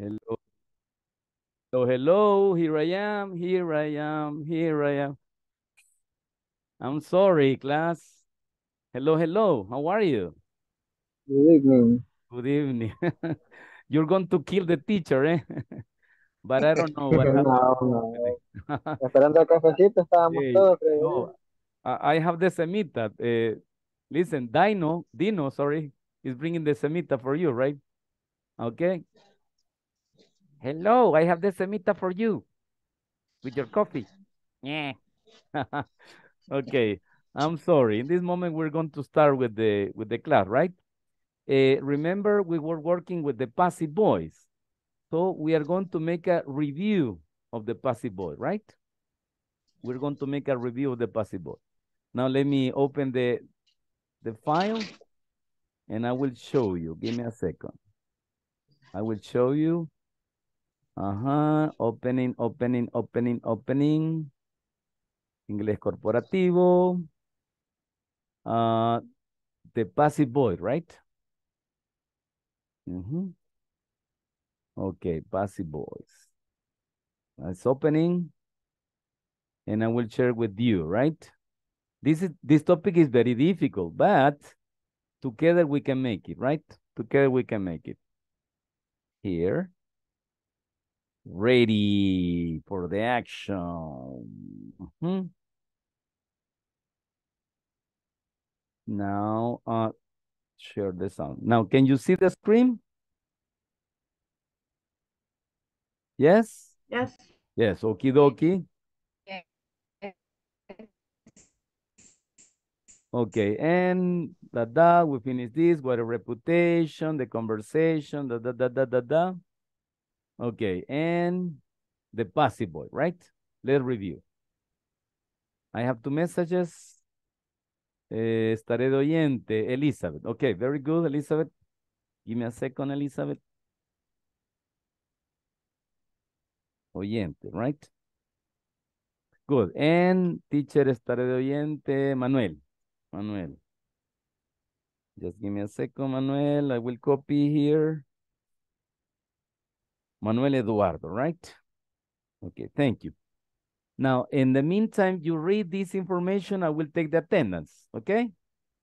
Hello. Hello, hello. Here I am. Here I am. Here I am. I'm sorry, class. Hello, hello. How are you? Good evening. Good evening. You're going to kill the teacher, eh? But I don't know what happened. No, no. Esperando el cafecito estábamos todos, no. I I have the semita. Uh, listen, Dino, Dino, sorry, is bringing the semita for you, right? Okay. Hello, I have the semita for you with your coffee. Yeah. okay. I'm sorry. In this moment, we're going to start with the with the class, right? Uh, remember, we were working with the passive voice. So we are going to make a review of the passive voice, right? We're going to make a review of the passive voice. Now let me open the the file and I will show you. Give me a second. I will show you. Ajá, opening, opening, opening, opening. Inglés corporativo. Uh, the passive voice, right? Mm -hmm. Okay, passive voice. It's opening. And I will share with you, right? This is this topic is very difficult, but together we can make it, right? Together we can make it. Here. Ready for the action. Mhm. Now, uh, share the sound. Now, can you see the screen? Yes? Yes. Yes, okie dokie. Okay, and da da, we finish this, what a reputation, the conversation, da da da da da da. Okay, and the passive voice, right? Let's review. I have two messages. Eh, estaré de oyente, Elizabeth. Okay, very good, Elizabeth. Give me a second, Elizabeth. Oyente, right? Good. And teacher, estaré de oyente, Manuel. Manuel. Just give me a second, Manuel. I will copy here. Manuel Eduardo, right? Okay, thank you. Now, in the meantime, you read this information, I will take the attendance, okay?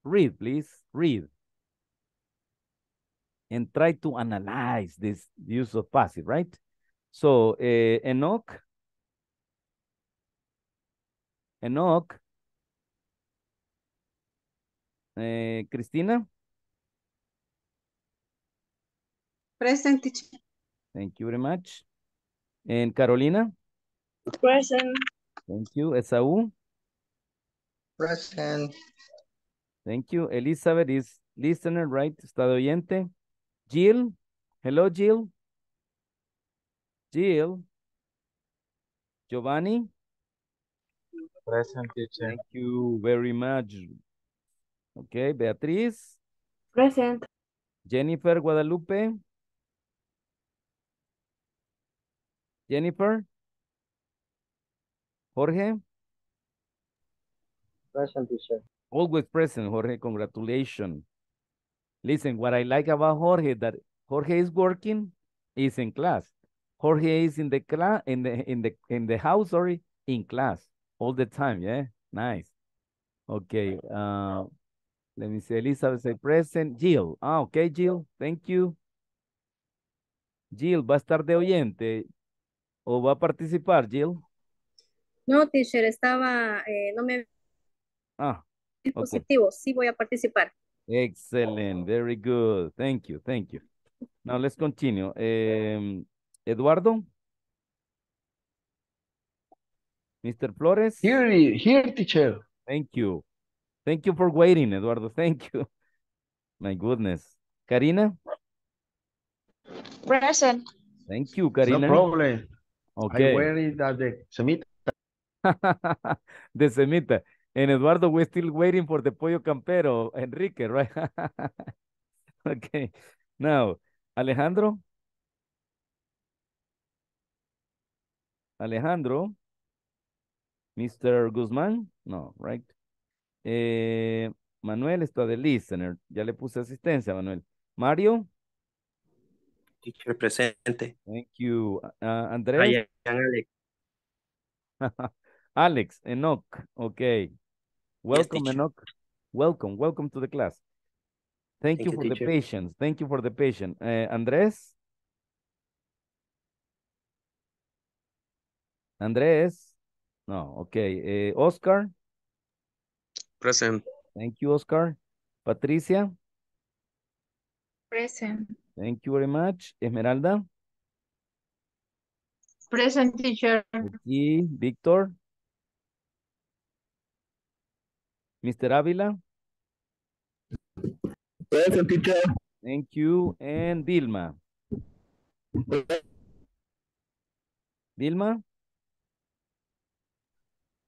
Read, please, read. And try to analyze this use of passive, right? So, uh, Enoch. Enoch. Eh, Cristina. Present teacher. Thank you very much. And Carolina. Present. Thank you. Esaú. Present. Thank you. Elizabeth is listener, right? Estado oyente. Jill. Hello, Jill. Jill. Giovanni. Present, teacher. Thank you very much. Okay, Beatriz. Present. Jennifer Guadalupe. Jennifer. Jorge. Present, teacher. Always present, Jorge. Congratulations. Listen, what I like about Jorge that Jorge is working, is in class. Jorge is in the class, in the in the in the house, sorry, in class all the time. Yeah, nice. Okay. Uh, let me see. Elizabeth say present. Jill. Ah, okay, Jill. Thank you. Jill, ¿va a estar de oyente o va a participar, Jill? No, teacher, estaba, eh, no me Ah, okay. positivo, sí voy a participar. Excellent. Very good. Thank you. Thank you. Now let's continue. Um, Eduardo. Mr. Flores. Here, here, teacher. Thank you. Thank you for waiting, Eduardo. Thank you. My goodness. Karina. Present. Thank you, Karina. No problem. Okay. I that the semita. the semita. And Eduardo, we're still waiting for the pollo campero, Enrique, right? okay. Now, Alejandro. Alejandro. Mr. Guzmán. No, right? Eh, Manuel está de listener. Ya le puse asistencia, Manuel. Mario. Teacher presente. Thank you. Uh, Andrés? Alex. Alex, Enoch. Okay. Welcome. Enoch. Welcome, welcome to the class. Thank, Thank you you, for teacher. the patience. Thank you for the patience. Uh, Andrés? Andrés? No, okay. Uh, Oscar? Present. Thank you, Oscar. Patricia? Present. Thank you very much. Esmeralda? Present teacher. Y Víctor? Mr. Ávila? Present teacher. Thank you. And Dilma? Dilma?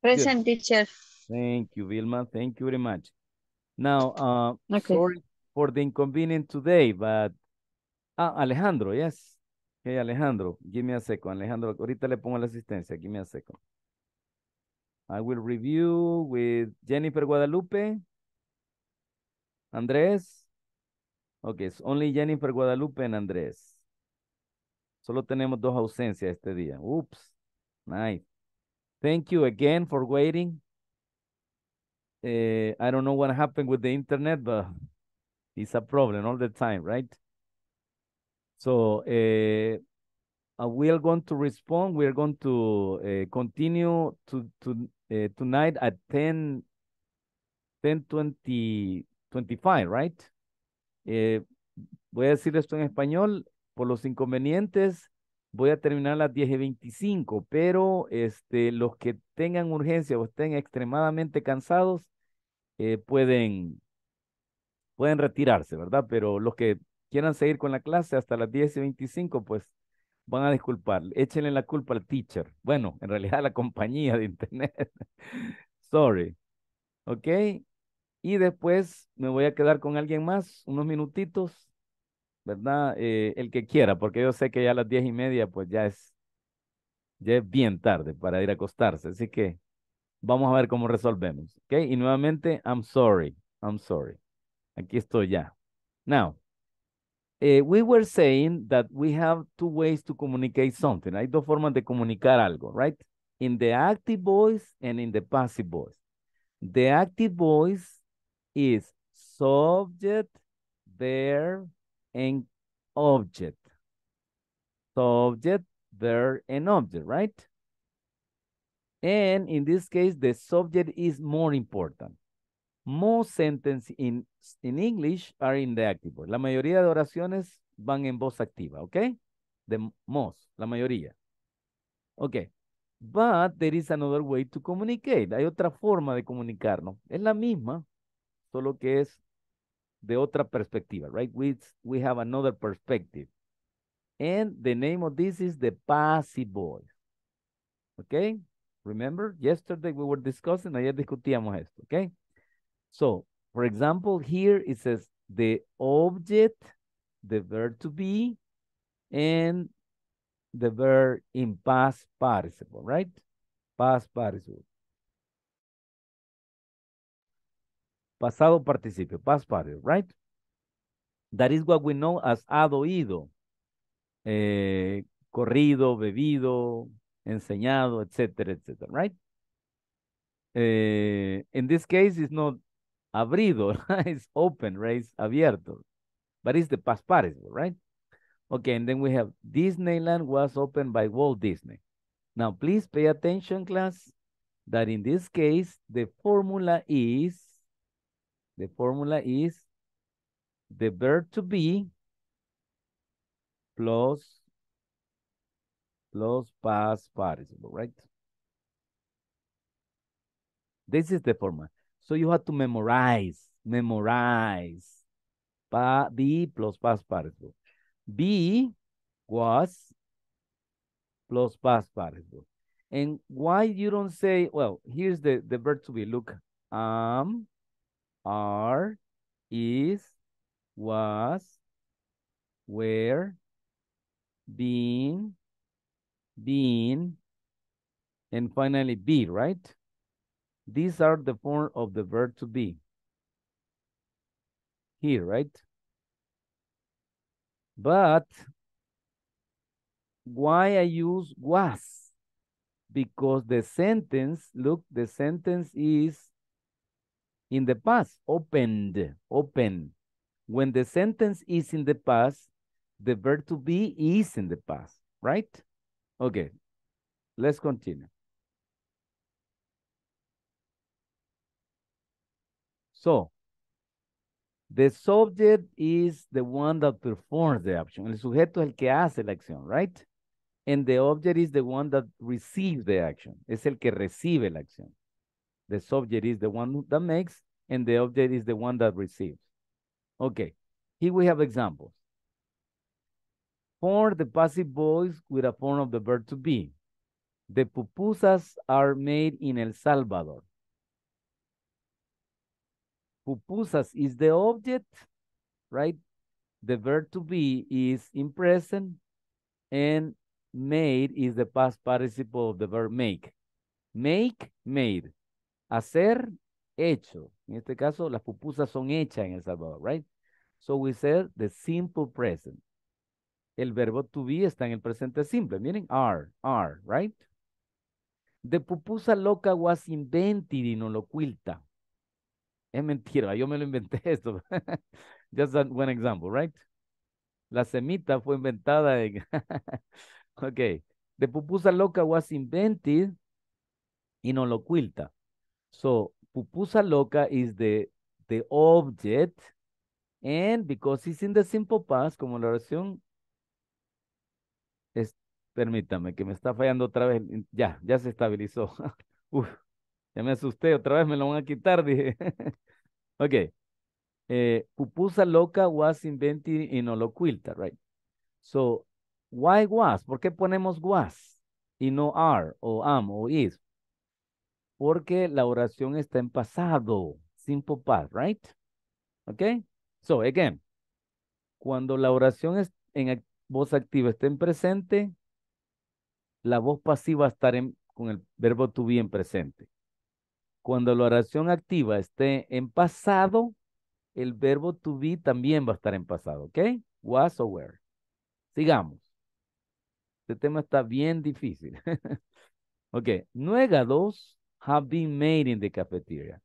Present teacher. Thank you, Vilma. Thank you very much. Now, uh, Okay. sorry for the inconvenience today, but ah, Alejandro, yes. Okay, Alejandro, give me a second. Alejandro, ahorita le pongo la asistencia. Give me a second. I will review with Jennifer Guadalupe. Andrés. Okay, it's only Jennifer Guadalupe and Andrés. Solo tenemos dos ausencias este día. Oops. Nice. Thank you again for waiting. Eh, I don't know what happened with the internet, but it's a problem all the time, right? So uh, uh, we are going to respond. We are going to uh, continue to to uh, tonight at 10, 10 20, 25, right? Eh, voy a decir esto en español. Por los inconvenientes, voy a terminar a las 10 y 25, pero este, los que tengan urgencia o estén extremadamente cansados, eh, pueden, pueden retirarse, ¿verdad? Pero los que quieran seguir con la clase hasta las 10 y 25, pues van a disculpar. Échenle la culpa al teacher. Bueno, en realidad a la compañía de internet. Sorry. ¿Ok? Y después me voy a quedar con alguien más, unos minutitos, ¿verdad? Eh, el que quiera, porque yo sé que ya a las diez y media, pues ya es, ya es bien tarde para ir a acostarse. Así que vamos a ver cómo resolvemos. ¿Ok? Y nuevamente, I'm sorry. I'm sorry. Aquí estoy ya. Now, eh, we were saying that we have two ways to communicate something. Hay dos formas de comunicar algo, right? In the active voice and in the passive voice. The active voice is subject, verb, and object. Subject, verb, and object, right? And in this case, the subject is more important. Most sentences in, in English are in the active voice. La mayoría de oraciones van en voz activa, ¿ok? The most, la mayoría. Ok. But there is another way to communicate. Hay otra forma de comunicarnos. Es la misma, solo que es de otra perspectiva, right? We, we have another perspective. And the name of this is the passive voice. Okay? Remember, yesterday we were discussing, ayer discutíamos esto, okay? So, for example, here it says the object, the verb to be, and the verb in past participle, right? Past participle. Pasado participio, past participle, right? That is what we know as ido. Eh, corrido, bebido, enseñado, etcétera, etcétera, right? Eh, in this case, it's not abrido, it's open, right? It's abierto. But it's the past participle, right? Okay, and then we have Disneyland was opened by Walt Disney. Now, please pay attention, class, that in this case, the formula is, the formula is the verb to be plus, plus past participle, right? This is the formula. So you have to memorize, memorize. Pa, be plus past participle. Be was plus past participle. And why you don't say, well, here's the, the verb to be. Look, am, are, is, was, were, being, being, and finally be, right? These are the form of the verb to be. Here, right? But why I use was? Because the sentence, look, the sentence is in the past, opened, open. When the sentence is in the past, the verb to be is in the past, right? Okay, let's continue. So, the subject is the one that performs the action. El sujeto es el que hace la acción, right? And the object is the one that receives the action. Es el que recibe la acción. The subject is the one that makes, and the object is the one that receives. Okay, here we have examples. For the passive voice with a form of the verb to be. The pupusas are made in El Salvador. Pupusas is the object, right? The verb to be is in present, and made is the past participle of the verb make. Make, made. Hacer, hecho. En este caso, las pupusas son hechas en El Salvador, right? So we said the simple present. El verbo to be está en el presente simple. Miren, are, are, right? The pupusa loca was invented in Oloquilta. Es mentira, yo me lo inventé esto. Just one example, right? La semita fue inventada en... ok. The pupusa loca was invented in Oloquilta. So, pupusa loca is the, the object and because it's in the simple past, como la oración es, permítame que me está fallando otra vez. Ya, ya se estabilizó. Uf, ya me asusté, otra vez me lo van a quitar, dije. ok. Eh, pupusa loca was invented in Oloquilta, right? So, why was? ¿Por qué ponemos was y no are o am o is? Porque la oración está en pasado, simple past, right? Okay? So, again, cuando la oración es en voz activa está en presente, la voz pasiva estar con el verbo to be en presente. Cuando la oración activa esté en pasado, el verbo to be también va a estar en pasado, ¿ok? Was or were. Sigamos. Este tema está bien difícil. ok, nuegados have been made in the cafeteria.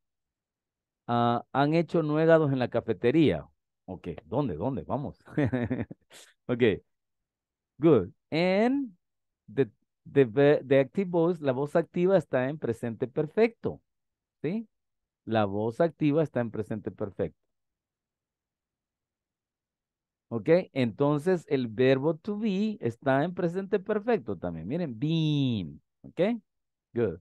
Ah, han hecho nuegados en la cafetería. Ok, ¿dónde? ¿Dónde? Vamos. ok, good. And the, the, the active voice, la voz activa está en presente perfecto. ¿Sí? La voz activa está en presente perfecto. ¿Ok? Entonces el verbo to be está en presente perfecto también. Miren, been. ¿Ok? Good.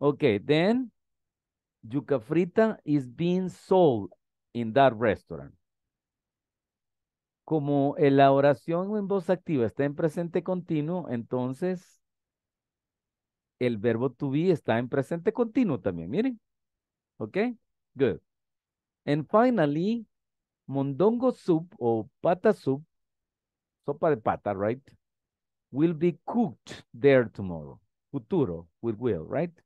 Okay, then yuca frita is being sold in that restaurant. Como la oración en voz activa está en presente continuo, entonces el verbo to be está en presente continuo también, miren. Ok, good. And finally, mondongo soup o pata soup, sopa de pata, right? Will be cooked there tomorrow. Futuro, with will, right?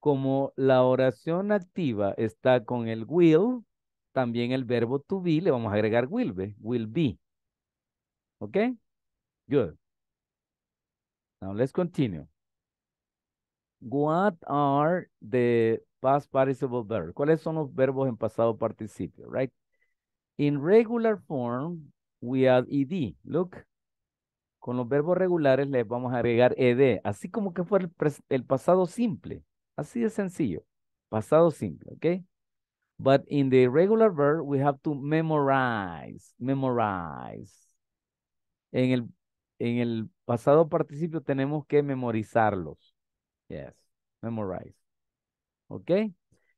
Como la oración activa está con el will, también el verbo to be le vamos a agregar will be, will be. ¿Ok? Good. Now let's continue. What are the past participle verbs? ¿Cuáles son los verbos en pasado participio? Right? In regular form, we add ed. Look. Con los verbos regulares les vamos a agregar ed, así como que fue el, el pasado simple. Así de sencillo. Pasado simple, ¿ok? But in the regular verb, we have to memorize. Memorize. En el, en el pasado participio tenemos que memorizarlos. Yes, memorize. Okay?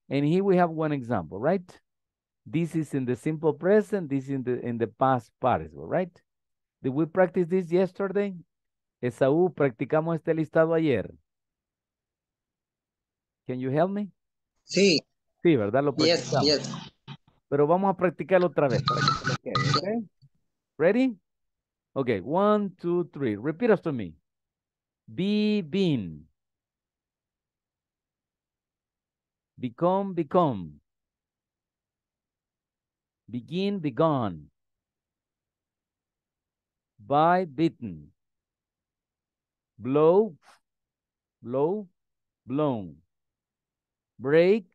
And here we have one example, right? This is in the simple present, this is in the, in the past participle, right? Did we practice this yesterday? Esaú, practicamos este listado ayer. Can you help me? Sí. Sí, ¿verdad? Lo Yes, yes. Pero vamos a practicarlo otra vez para que se lo quede, okay? Ready? Okay, one, two, three. Repeat after me. Be, been. Become, become. Begin, begun. Buy, bitten. Blow, blow, blown. Break,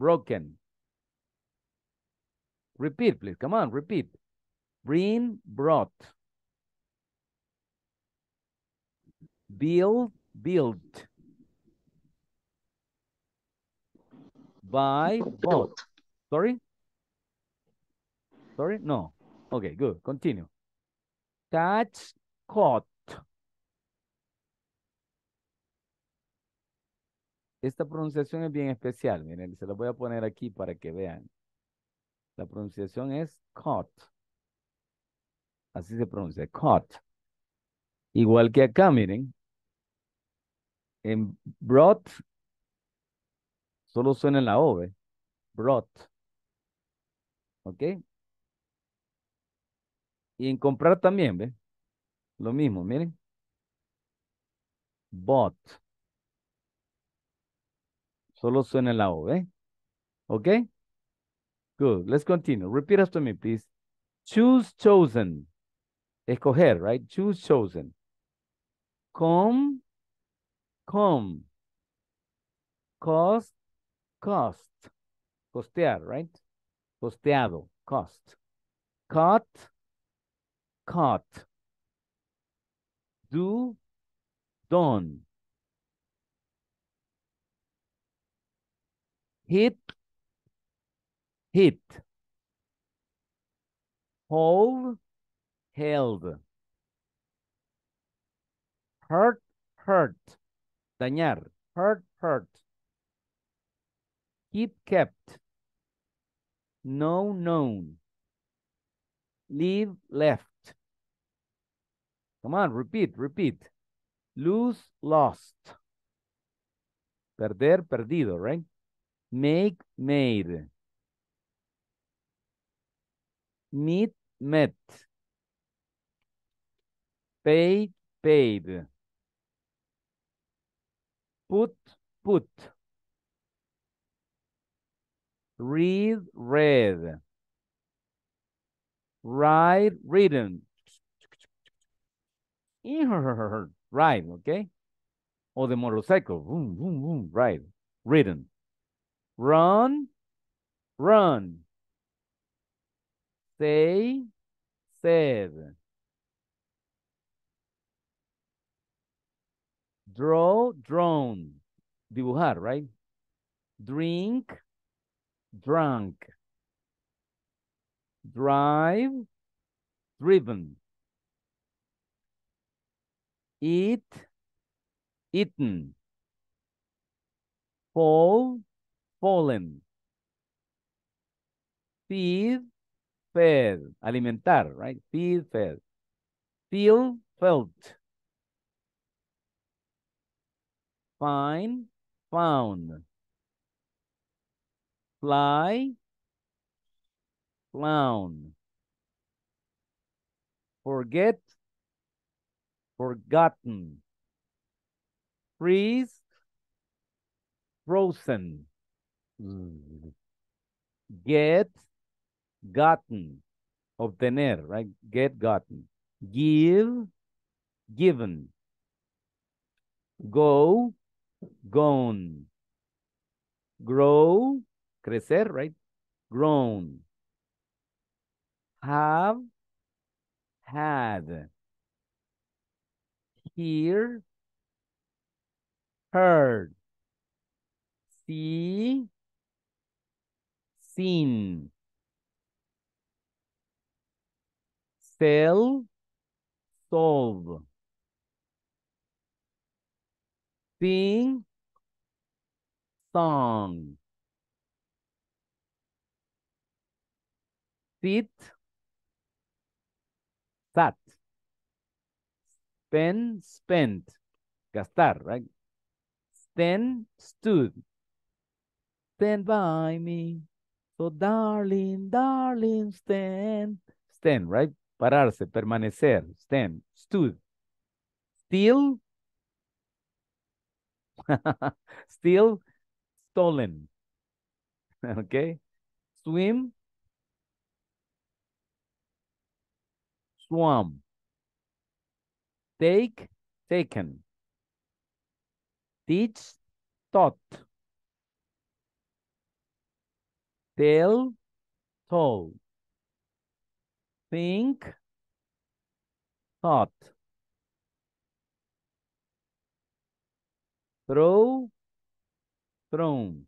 broken. Repeat, please. Come on, repeat. Bring, brought. Build, built. Buy, bought. Sorry? Sorry? No. Okay, good. Continue. Catch, caught. Esta pronunciación es bien especial. Miren, se la voy a poner aquí para que vean. La pronunciación es caught. Así se pronuncia, caught. Igual que acá, miren. En brought, solo suena en la O. Brought. ¿Ok? Y en comprar también, ¿ve? Lo mismo, miren. Bought. Solo suena en la O, ¿ve? ¿Ok? Good. Let's continue. Repeat after me, please. Choose chosen. Escoger, right? Choose chosen. Come, come. Cost, cost. Costear, right? Costeado, cost. Cut, cut. Do, done. Hit, hit. Hold, held. Hurt, hurt. Dañar. Hurt, hurt. Keep, kept. No, known. Leave, left. Come on, repeat, repeat. Lose, lost. Perder, perdido, right? Make, made. Meet, met. Pay, paid. Put, put. Read, read. Ride, ridden. Ride, okay? Or the motorcycle. Boom, boom, boom. Ride. Ridden. Run, run. Say, said. Draw, drawn. Dibujar, right? Drink, drunk. Drive, driven. Eat, eaten. Fall, fallen. Feed, fed. Alimentar, right? Feed, fed. Feel, felt. Find, found. Fly, flown. Forget, forgotten. Freeze, frozen. Get, gotten. Obtener, right? Get, gotten. Give, given. Go, gone. Grow, crecer, right? Grown. Have, had. Hear, heard. See, seen. Sell, solve. Sing, song. Sit, sat. Spend, spent. Gastar, right? Stand, stood. Stand by me. So, darling, darling, stand. Stand, right? Pararse, permanecer, stand, stood. Still, still, stolen. okay? Swim, swam. Take, taken. Teach, taught. Tell, told. Think, thought. Throw, thrown.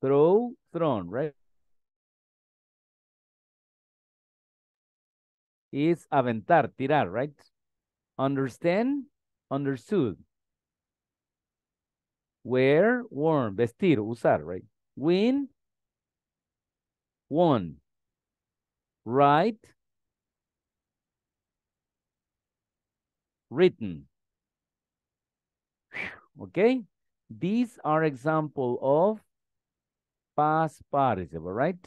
Throw, thrown, right? Is aventar, tirar, right? Understand, understood. Wear, worn, vestir, usar, right? Win, won. Write, written. Okay? These are example of past participle, right?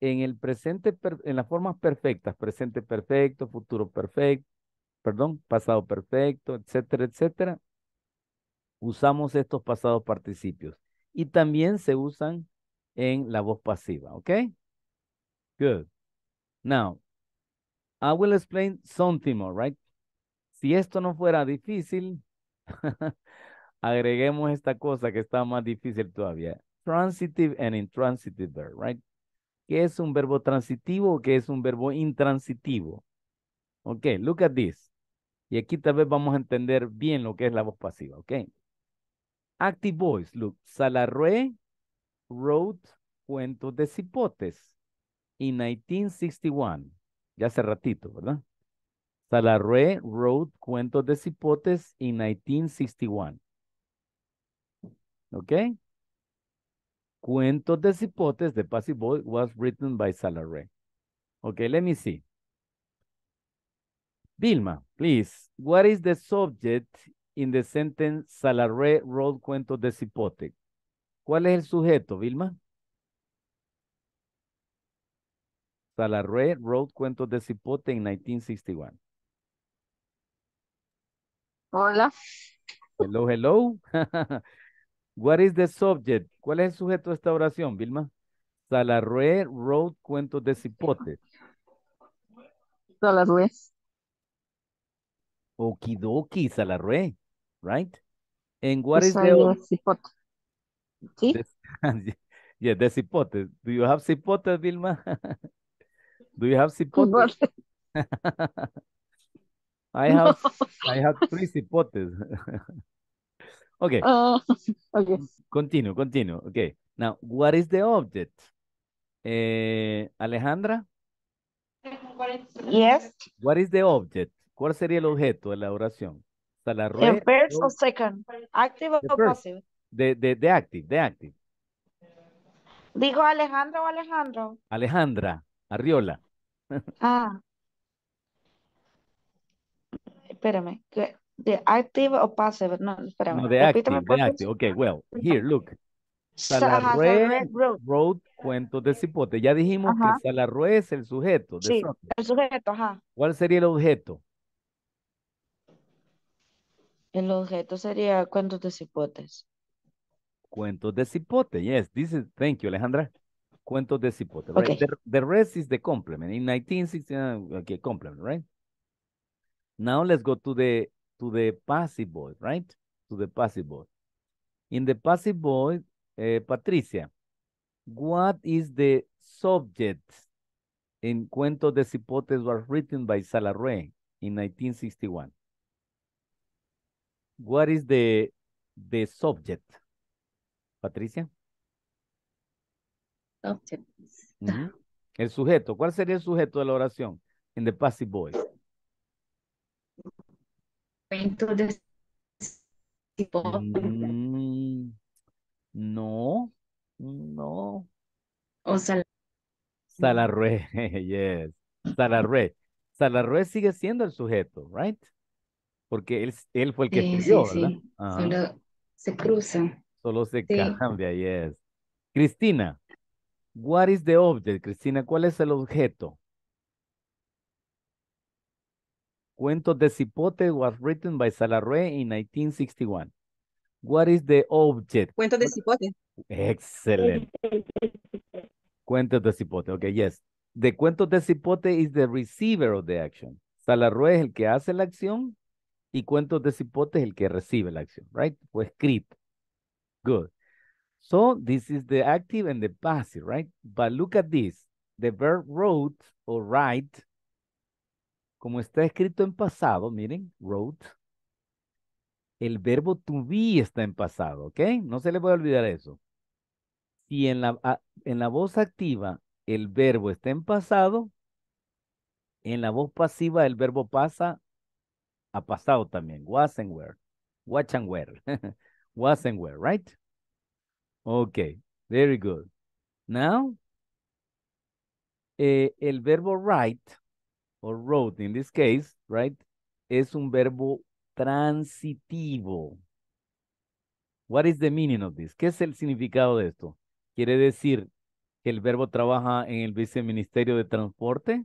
En el presente, en las formas perfectas, presente perfecto, futuro perfecto, perdón, pasado perfecto, etcétera, etcétera, usamos estos pasados participios. Y también se usan en la voz pasiva, ¿ok? Good. Now, I will explain something more, right? Si esto no fuera difícil, agreguemos esta cosa que está más difícil todavía. Transitive and intransitive verb, right? ¿Qué es un verbo transitivo o qué es un verbo intransitivo? Ok, look at this. Y aquí tal vez vamos a entender bien lo que es la voz pasiva, ok? Active voice, look. Salarue wrote cuentos de cipotes in 1961. Ya hace ratito, ¿verdad? Salarue wrote cuentos de cipotes in 1961. ¿Ok? Cuentos de cipotes, the passive voice was written by Salarue. Okay, let me see. Vilma, please. What is the subject in the sentence Salarue wrote cuentos de cipote? ¿Cuál es el sujeto, Vilma? Salarue wrote cuentos de cipote in 1961. Hola. Hello, hello. What is the subject? ¿Cuál es el sujeto de esta oración, Vilma? Salarue wrote cuentos de cipote. Salarue. Okidoki, Salarue, right? And what is the ¿Sí? the- yeah, the cipote. Do you have cipote, Vilma? Do you have cipote? I have I have three cipotes. okay, Ah, ok. continue, continue. Okay. Now, what is the object? Eh, Alejandra, Yes, what is the object? ¿Cuál sería el objeto de la oración? Salarue in first wrote- second, active The first. passive. de, de, de active, de active. Dijo Alejandro o Alejandro. Alejandra, Arriola. Ah. Espérame, de active o passive, no, espérame. No, de repíteme, active, favor. active. Okay, well, here, look. Sa- Salarue ajá, Salarue wrote. wrote cuentos de cipote. Ya dijimos Ajá. que Salarue es el sujeto. the Sí, el sujeto, ajá. ¿Cuál sería el objeto? El objeto sería cuentos de cipotes. Cuentos de cipote. Yes, this is, thank you, Alejandra. Cuentos de cipote. Right? Okay. The, the rest is the complement. In 1969, okay, complement, right? Now let's go to the to the passive voice, right? To the passive voice. In the passive voice, eh, Patricia, what is the subject in Cuentos de Cipotes was written by Salarue in 1961? What is the the subject? Patricia? El sujeto. ¿Cuál sería el sujeto de la oración? In the passive voice. Mm, no, no. O sal- Salarue, yes. Sigue siendo el sujeto, right? Porque él, él fue el que Sí, escribió, sí, ¿verdad? sí. Ajá. Solo se cruza. Solo se sí. cambia, yes. Cristina, what is the object? Cristina, ¿cuál es el objeto? Cuentos de Cipote was written by Salarue in 1961. What is the object? Cuentos de cipote. Excellent. Cuentos de cipote. Okay, yes. The cuentos de cipote is the receiver of the action. Salarrué es el que hace la acción y cuentos de cipote es el que recibe la acción, right? Fue escrito. Good. So this is the active and the passive, right? But look at this. The verb wrote or write, como está escrito en pasado, miren, wrote, el verbo to be está en pasado, ¿ok? No se le puede olvidar eso. Si en la, en la voz activa el verbo está en pasado, en la voz pasiva el verbo pasa a pasado también. Was and were. Watch and were. Was and were, right? Okay, very good. Now, eh, el verbo write, or wrote in this case, right, es un verbo transitivo. What is the meaning of this? ¿Qué es el significado de esto? ¿Quiere decir que el verbo trabaja en el viceministerio de transporte?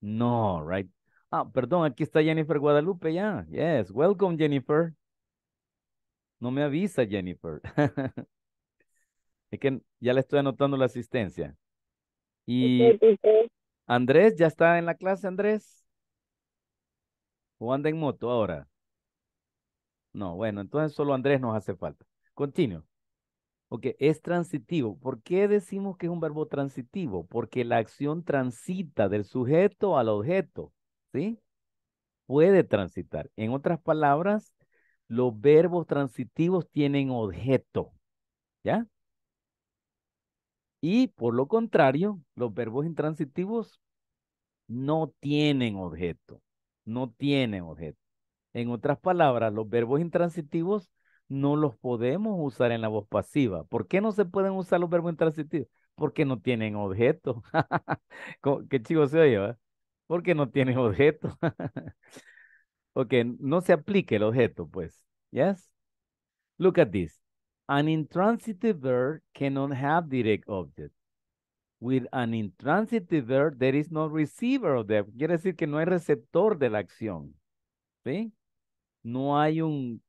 No, right? Ah, perdón, aquí está Jennifer Guadalupe ya. Yes, welcome Jennifer. No me avisa Jennifer. es que ya le estoy anotando la asistencia. Y Andrés, ¿ya está en la clase Andrés? ¿O anda en moto ahora? No, bueno, entonces solo Andrés nos hace falta. Continuo. Ok, es transitivo. ¿Por qué decimos que es un verbo transitivo? Porque la acción transita del sujeto al objeto, ¿sí? Puede transitar. En otras palabras, los verbos transitivos tienen objeto, ¿ya? Y por lo contrario, los verbos intransitivos no tienen objeto, no tienen objeto. En otras palabras, los verbos intransitivos no los podemos usar en la voz pasiva. ¿Por qué no se pueden usar los verbos intransitivos? Porque no tienen objeto. Qué chivo se oye, Porque no tienen objeto. ok, no se aplique el objeto, pues. Yes? Look at this. An intransitive verb cannot have direct object. With an intransitive verb, there is no receiver of the Quiere decir que no hay receptor de la acción. ¿Sí? No hay un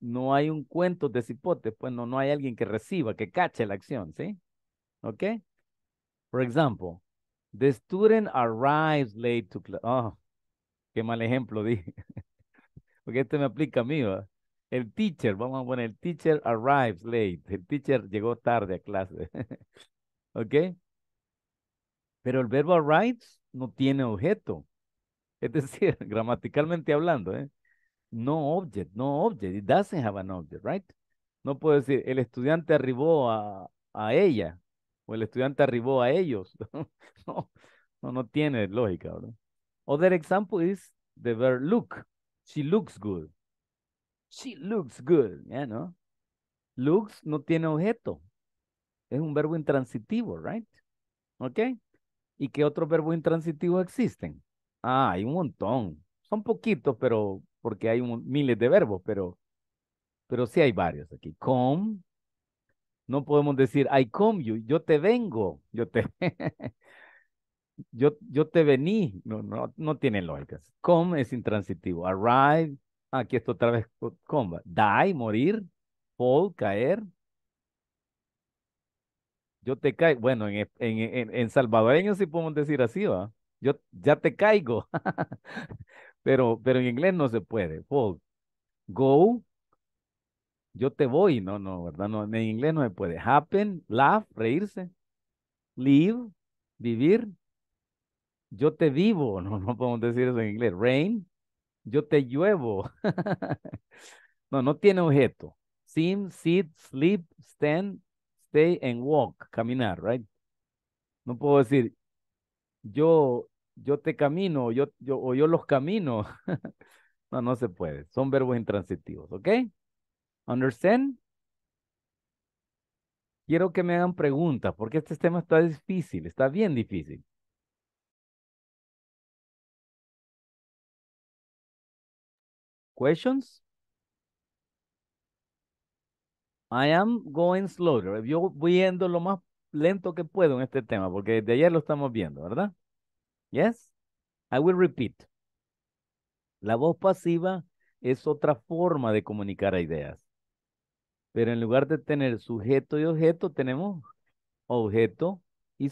no hay un cuento de cipote, pues no, no hay alguien que reciba, que cache la acción, ¿sí? ¿Ok? For example, the student arrives late to class. Oh, qué mal ejemplo dije. Porque este me aplica a mí, ¿va? El teacher, vamos a poner, el teacher arrives late. El teacher llegó tarde a clase. ¿Ok? Pero el verbo arrives no tiene objeto. Es decir, gramaticalmente hablando, ¿eh? no object, no object. It doesn't have an object, right? No puedo decir, el estudiante arribó a, a ella o el estudiante arribó a ellos. no, no, no tiene lógica, ¿verdad? Other example is the verb look. She looks good. She looks good, ya, ¿no? Looks no tiene objeto. Es un verbo intransitivo, right? ¿Ok? ¿Y qué otros verbos intransitivos existen? Ah, hay un montón. Son poquitos, pero porque hay miles de verbos, pero, pero sí hay varios aquí. Come. No podemos decir I come you. Yo te vengo. Yo te, yo, yo te vení. No, no, no tiene lógica. Come es intransitivo. Arrive. Aquí está otra vez. Come. Die, morir. Fall, caer. Yo te caigo. Bueno, en, en, en, salvadoreño sí podemos decir así, ¿va? Yo ya te caigo. pero, pero en inglés no se puede. Fall. Go. Yo te voy. No, no, ¿verdad? No, en inglés no se puede. Happen. Laugh. Reírse. Live. Vivir. Yo te vivo. No, no podemos decir eso en inglés. Rain. Yo te lluevo. no, no tiene objeto. Sim, sit, sleep, stand, stay and walk. Caminar, right? No puedo decir yo yo te camino yo, yo, o yo los camino. no, no se puede. Son verbos intransitivos, ¿ok? Understand? Quiero que me hagan preguntas porque este tema está difícil, está bien difícil. Questions? I am going slower. Yo voy yendo lo más lento que puedo en este tema porque de ayer lo estamos viendo, ¿verdad? Yes? I will repeat. La voz pasiva es otra forma de comunicar ideas. Pero en lugar de tener sujeto y objeto, tenemos objeto y,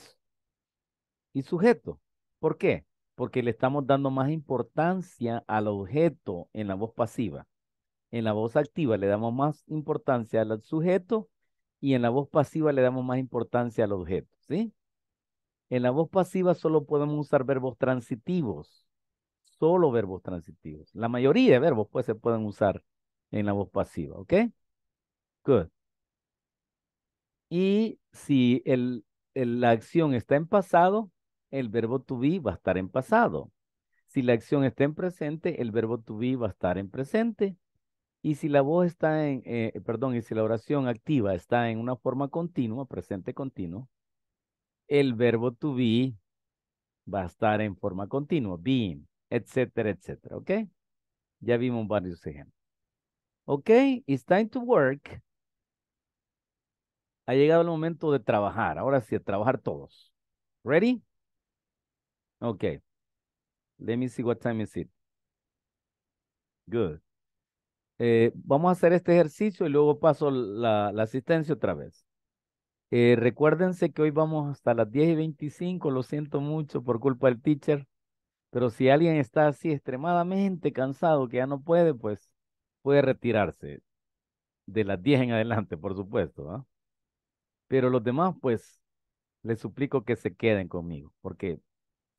y sujeto. ¿Por qué? Porque le estamos dando más importancia al objeto en la voz pasiva. En la voz activa le damos más importancia al sujeto y en la voz pasiva le damos más importancia al objeto, ¿sí? En la voz pasiva solo podemos usar verbos transitivos, solo verbos transitivos. La mayoría de verbos pues se pueden usar en la voz pasiva, ¿ok? Good. Y si el, la acción está en pasado, el verbo to be va a estar en pasado. Si la acción está en presente, el verbo to be va a estar en presente. Y si la voz está en, eh, perdón, y si la oración activa está en una forma continua, presente continuo, el verbo to be va a estar en forma continua, being, etcétera, etcétera, ¿ok? Ya vimos varios ejemplos. Ok, it's time to work. Ha llegado el momento de trabajar. Ahora sí, trabajar todos. Ready? Okay. Let me see what time is it. Good. Eh, vamos a hacer este ejercicio y luego paso la, la asistencia otra vez. Eh, recuérdense que hoy vamos hasta las 10 y 25. Lo siento mucho por culpa del teacher. Pero si alguien está así extremadamente cansado que ya no puede, pues puede retirarse de las 10 en adelante, por supuesto. ¿ah? Pero los demás, pues, les suplico que se queden conmigo, porque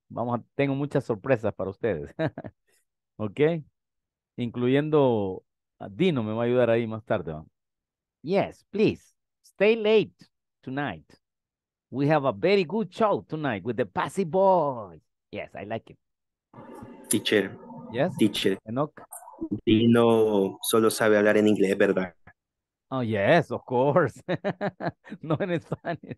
vamos a, tengo muchas sorpresas para ustedes. ¿Ok? Incluyendo a Dino, me va a ayudar ahí más tarde. ¿va? Yes, please, stay late tonight. We have a very good show tonight with the Passy Boys. Yes, I like it. Teacher, Yes, teacher. Enoch? Dino solo sabe hablar en inglés, ¿verdad? Oh, yes, of course. no in Spanish.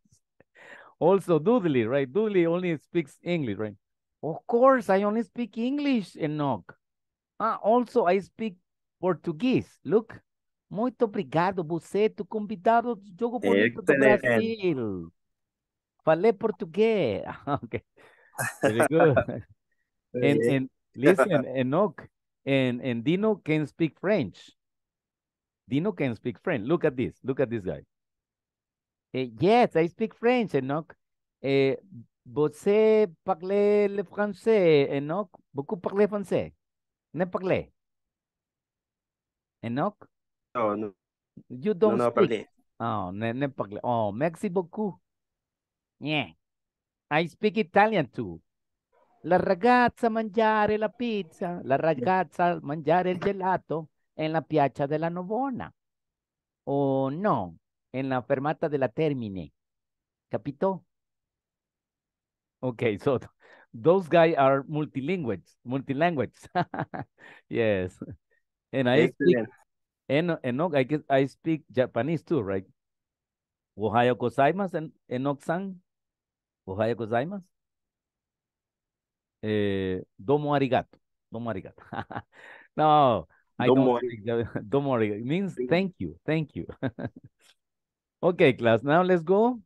Also, Dudley, right? Dudley only speaks English, right? Of course, I only speak English, Enoch. Ah, also, I speak Portuguese. Look. Muito obrigado, você, tu convidado do jogo bonito do. Brasil. Falei português. okay. Very good. and, and listen, Enoch, and, and Dino can speak French. Dino can speak French. Look at this. Look at this guy. Eh, yes, I speak French, Enoch. Eh, você parle le français, Enoch? Beaucoup parle français. Ne parle. Enoch? No, no, You don't no speak. parlé. Oh, ne, ne parle. Oh, merci beaucoup. Yeah. I speak Italian too. La ragazza mangiare la pizza, la ragazza mangiare il gelato en la piazza della Novona. O no, en la fermata della Termine. Capito? Okay, so th- those guys are multilingual, multilanguage. yes. And I speak Excelente. and I I speak Japanese too, right? Ohio gozaimasu, en Enoch-san. Ohio gozaimasu. Eh, domo arigato. Domo arigato. no, I don't Ja- domo arigato. It means thank you, thank you. okay, class, now let's go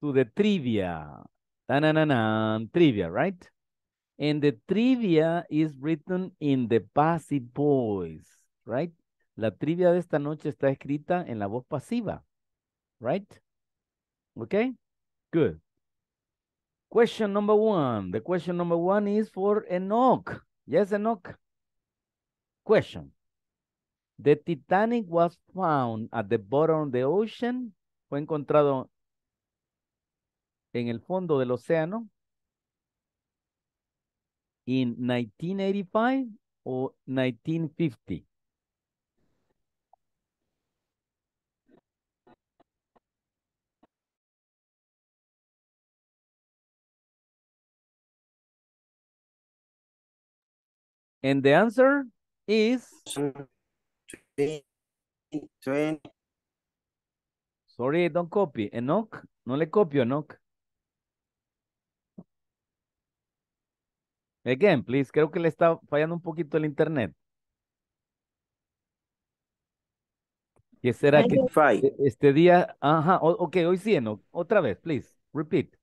to the trivia. Ta-na-na-na, trivia, right? And the trivia is written in the passive voice, right? La trivia de esta noche está escrita en la voz pasiva, right? Okay, good. Question number one. The question number one is for Enoch. Yes, Enoch? Question. The Titanic was found at the bottom of the ocean. Fue encontrado en el fondo del océano in 1985 o 1950. And the answer is, sorry, don't copy. Enoch, no le copio, Enoch. Again, please, creo que le está fallando un poquito el internet. ¿Qué será que e- este día? Ajá, ok, hoy sí, Enoch. Otra vez, please, repeat.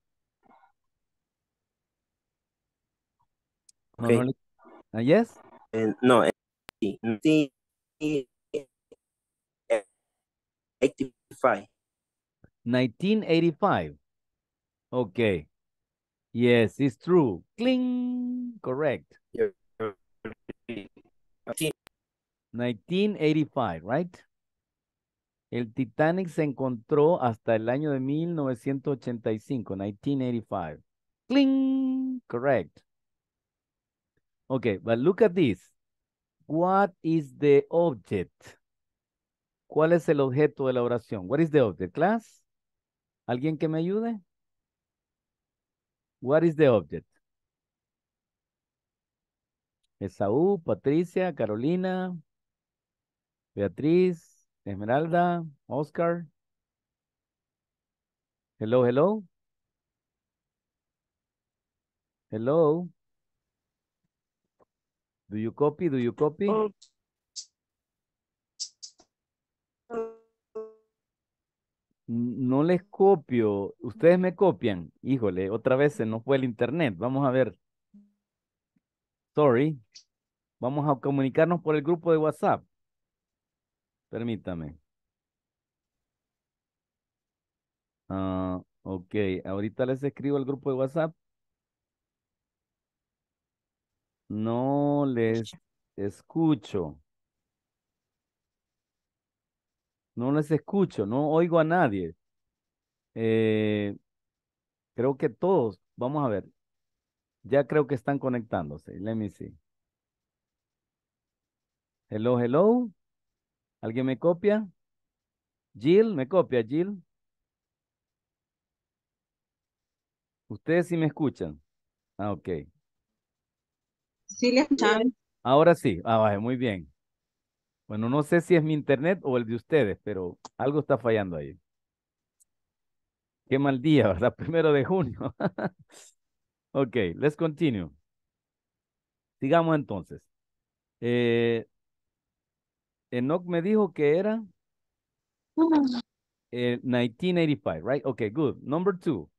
No, no le- ah, yes? No, sí, sí, 1985. 1985. Okay. Yes, it's true. Cling. Correct. 1985, right? El Titanic se encontró hasta el año de 1985, 1985. Cling. Correct. Okay, but look at this. What is the object? ¿Cuál es el objeto de la oración? What is the object, class? ¿Alguien que me ayude? What is the object? Esaú, Patricia, Carolina, Beatriz, Esmeralda, Oscar. Hello, hello. Hello. Do you copy? Do you copy? No les copio. Ustedes me copian. Híjole, otra vez se nos fue el internet. Vamos a ver. Sorry. Vamos a comunicarnos por el grupo de WhatsApp. Permítame. Ah, ok, ahorita les escribo al grupo de WhatsApp. No les escucho. No les escucho, no oigo a nadie. Eh, creo que todos, vamos a ver. Ya creo que están conectándose. Let me see. Hello, hello. ¿Alguien me copia? Jill, ¿me copia, Jill? Ustedes sí me escuchan. Ah, ok. Sí, le escuchamos. Ahora sí. Ah, vaya, muy bien. Bueno, no sé si es mi internet o el de ustedes, pero algo está fallando ahí. Qué mal día, ¿verdad? Primero de junio. ok, let's continue. Sigamos entonces. Eh, Enoch me dijo que era eh, 1985, right? Okay, good. Number two.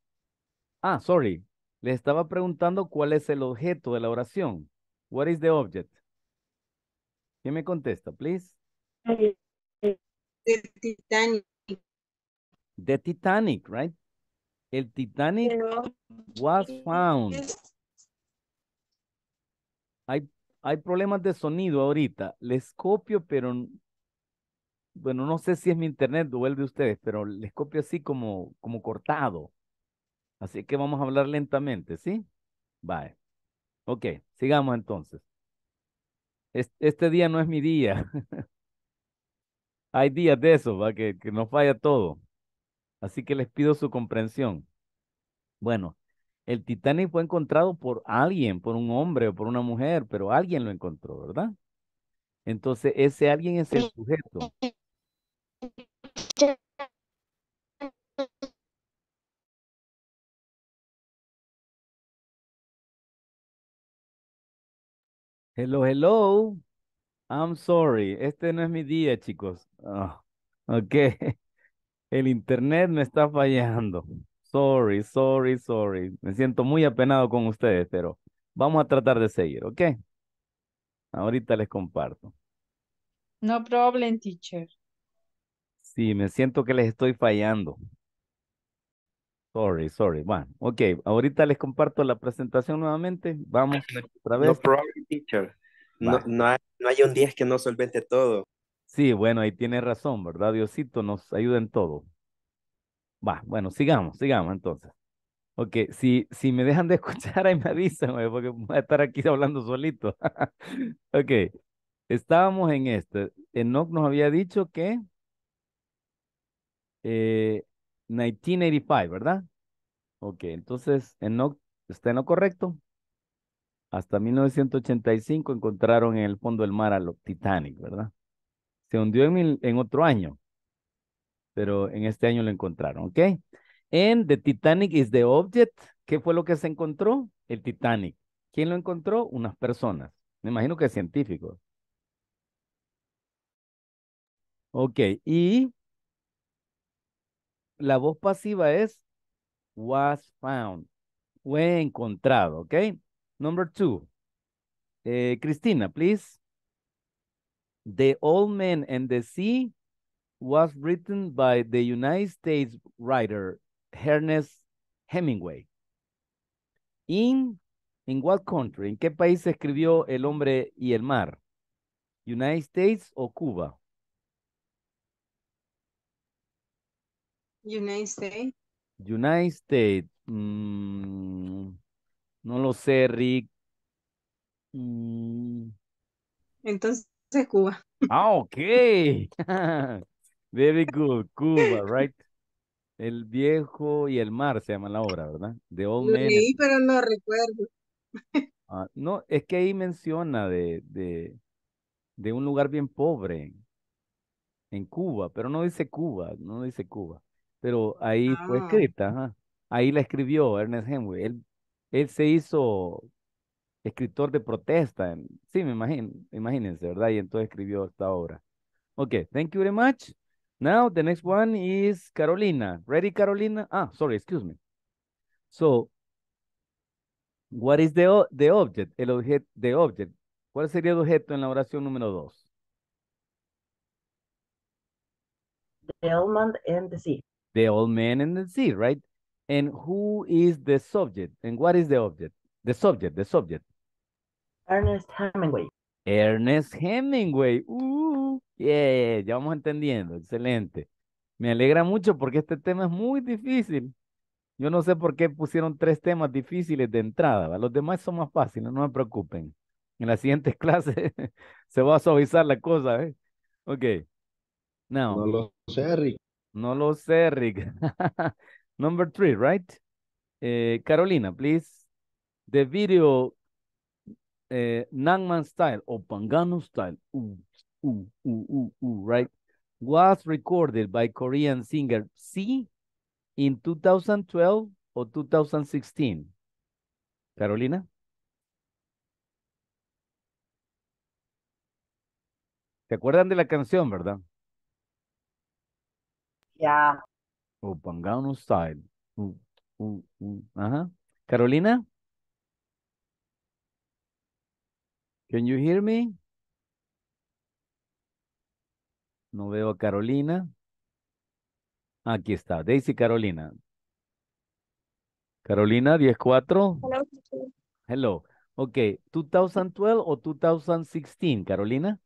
Ah, sorry. Le estaba preguntando cuál es el objeto de la oración. What is the object? ¿Quién me contesta, please? El Titanic. The Titanic, right? El Titanic was found. Hay, hay problemas de sonido ahorita. Les copio, pero bueno, no sé si es mi internet o el de ustedes, pero les copio así como, como cortado. Así que vamos a hablar lentamente, ¿sí? Bye. Ok, sigamos entonces. Este día no es mi día. Hay días de eso, ¿va? Que, que nos falla todo. Así que les pido su comprensión. Bueno, el Titanic fue encontrado por alguien, por un hombre o por una mujer, pero alguien lo encontró, ¿verdad? Entonces, ese alguien es el sujeto. Hello, hello. I'm sorry. Este no es mi día, chicos. Ah, ok. El internet me está fallando. Sorry, sorry, sorry. Me siento muy apenado con ustedes, pero vamos a tratar de seguir, ¿ok? Ahorita les comparto. No problem, teacher. Sí, me siento que les estoy fallando. Sorry, sorry. Bueno, ok. Ahorita les comparto la presentación nuevamente. Vamos otra No vez. problem, teacher. No, no, hay, no hay un día que no solvente todo. Sí, bueno, ahí tiene razón, ¿verdad? Diosito nos ayuda en todo. Va, bueno, sigamos, sigamos entonces. Ok, si, si me dejan de escuchar, ahí me avisan, porque voy a estar aquí hablando solito. Ok, estábamos en este. Enoch nos había dicho que eh, 1985, ¿verdad? Ok, entonces Enoch está en lo correcto. Hasta 1985 encontraron en el fondo del mar a los Titanic, ¿verdad? Se hundió en, en otro año, pero en este año lo encontraron, ¿ok? And the Titanic is the object. ¿Qué fue lo que se encontró? El Titanic. ¿Quién lo encontró? Unas personas. Me imagino que científicos. Ok, y la voz pasiva es was found. Fue encontrado, ¿ok? Number two. Eh, Cristina, please. The old man and the sea was written by the United States writer Ernest Hemingway. In, in what country? ¿En qué país escribió El hombre y el mar? United States o Cuba? United States. United States. mm, no lo sé, Rick. Mm, Entonces, Cuba. ah, ok. Very good. Cuba, right? El viejo y el mar se llama la obra, ¿verdad? The Old Man. leí, pero no recuerdo. Ah, no, es que ahí menciona de, de, de un lugar bien pobre en Cuba, pero no dice Cuba, no dice Cuba. Pero ahí fue Ah. escrita, ajá. Ahí la escribió Ernest Hemingway. Él, él se hizo escritor de protesta. en- sí, me imagino, imagínense, ¿verdad? Y entonces escribió esta obra. Okay, thank you very much. Now the next one is Carolina. Ready, Carolina? Ah, sorry, excuse me. So, what is the, the object? El objeto, the object. ¿Cuál sería el objeto en la oración número dos? The man and the sea. The old man and the sea, right? And who is the subject? And what is the object? The subject, the subject. Ernest Hemingway. Ernest Hemingway. Uh, yeah, ya vamos entendiendo. Excelente. Me alegra mucho porque este tema es muy difícil. Yo no sé por qué pusieron tres temas difíciles de entrada. ¿va? Los demás son más fáciles, no me preocupen. En las siguientes clases se va a suavizar la cosa, ¿eh? Ok. Now, No lo sé, Rick. No lo sé, Rick. Number three, right? Eh, Carolina, please. The video uh, Nangman style or Pangano style, right, was recorded by Korean singer C in 2012 or 2016. Carolina? ¿Se acuerdan de la canción, verdad? Yeah. O Pangano style. Uh, uh, uh. Ajá. Carolina? Can you hear me? No veo a Carolina. Aquí está, Daisy Carolina. Carolina, 10-4. Hello. Hello. Ok, 2012 o 2016, Carolina?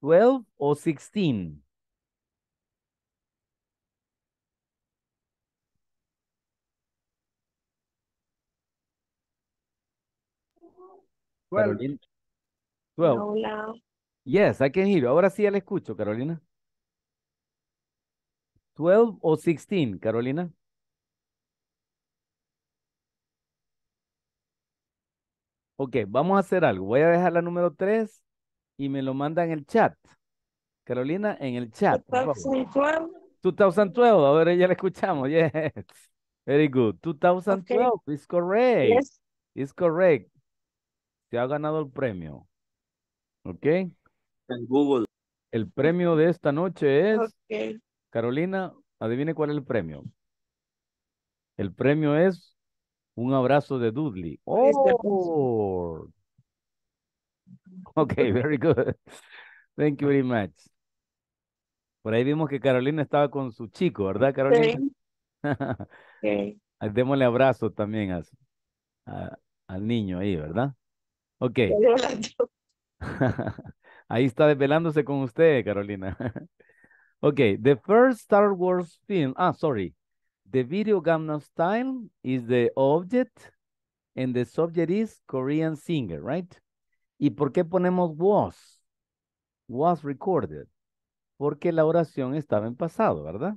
¿12 o 16? Carolina. 12. Hola. Yes, I can hear you. Ahora sí ya la escucho, Carolina. 12 o 16, Carolina. Ok, vamos a hacer algo. Voy a dejar la número 3 y me lo manda en el chat. Carolina, en el chat. por favor. 2012. 2012, ahora ya la escuchamos. Yes. Very good. 2012 is correct. Yes. Is correct. Se ha ganado el premio. Ok. En Google. El premio de esta noche es, Okay. Carolina, adivine cuál es el premio. El premio es un abrazo de Dudley. es de Oh. Ok, very good. Thank you very much. Por ahí vimos que Carolina estaba con su chico, ¿verdad, Carolina? Okay. Ay, Démosle abrazo también a, su- a- al niño ahí, ¿verdad? Ok. Ahí está desvelándose con usted, Carolina. Okay, the first Star Wars film, ah, sorry. The video Gangnam Style is the object and the subject is Korean singer, right? ¿Y por qué ponemos was? Was recorded. Porque la oración estaba en pasado, ¿verdad?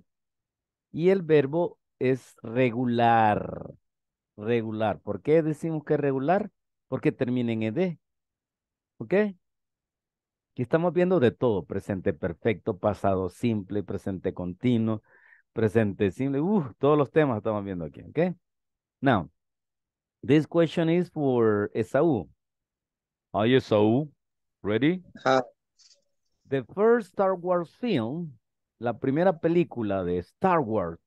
Y el verbo es regular. Regular. ¿Por qué decimos que es regular? Porque termina en ed. ¿Ok? Aquí estamos viendo de todo. Presente perfecto, pasado simple, presente continuo, presente simple. Uh, todos los temas estamos viendo aquí. ¿Ok? Now, this question is for Esaú. Are you Esaú? Ready? The first Star Wars film, la primera película de Star Wars,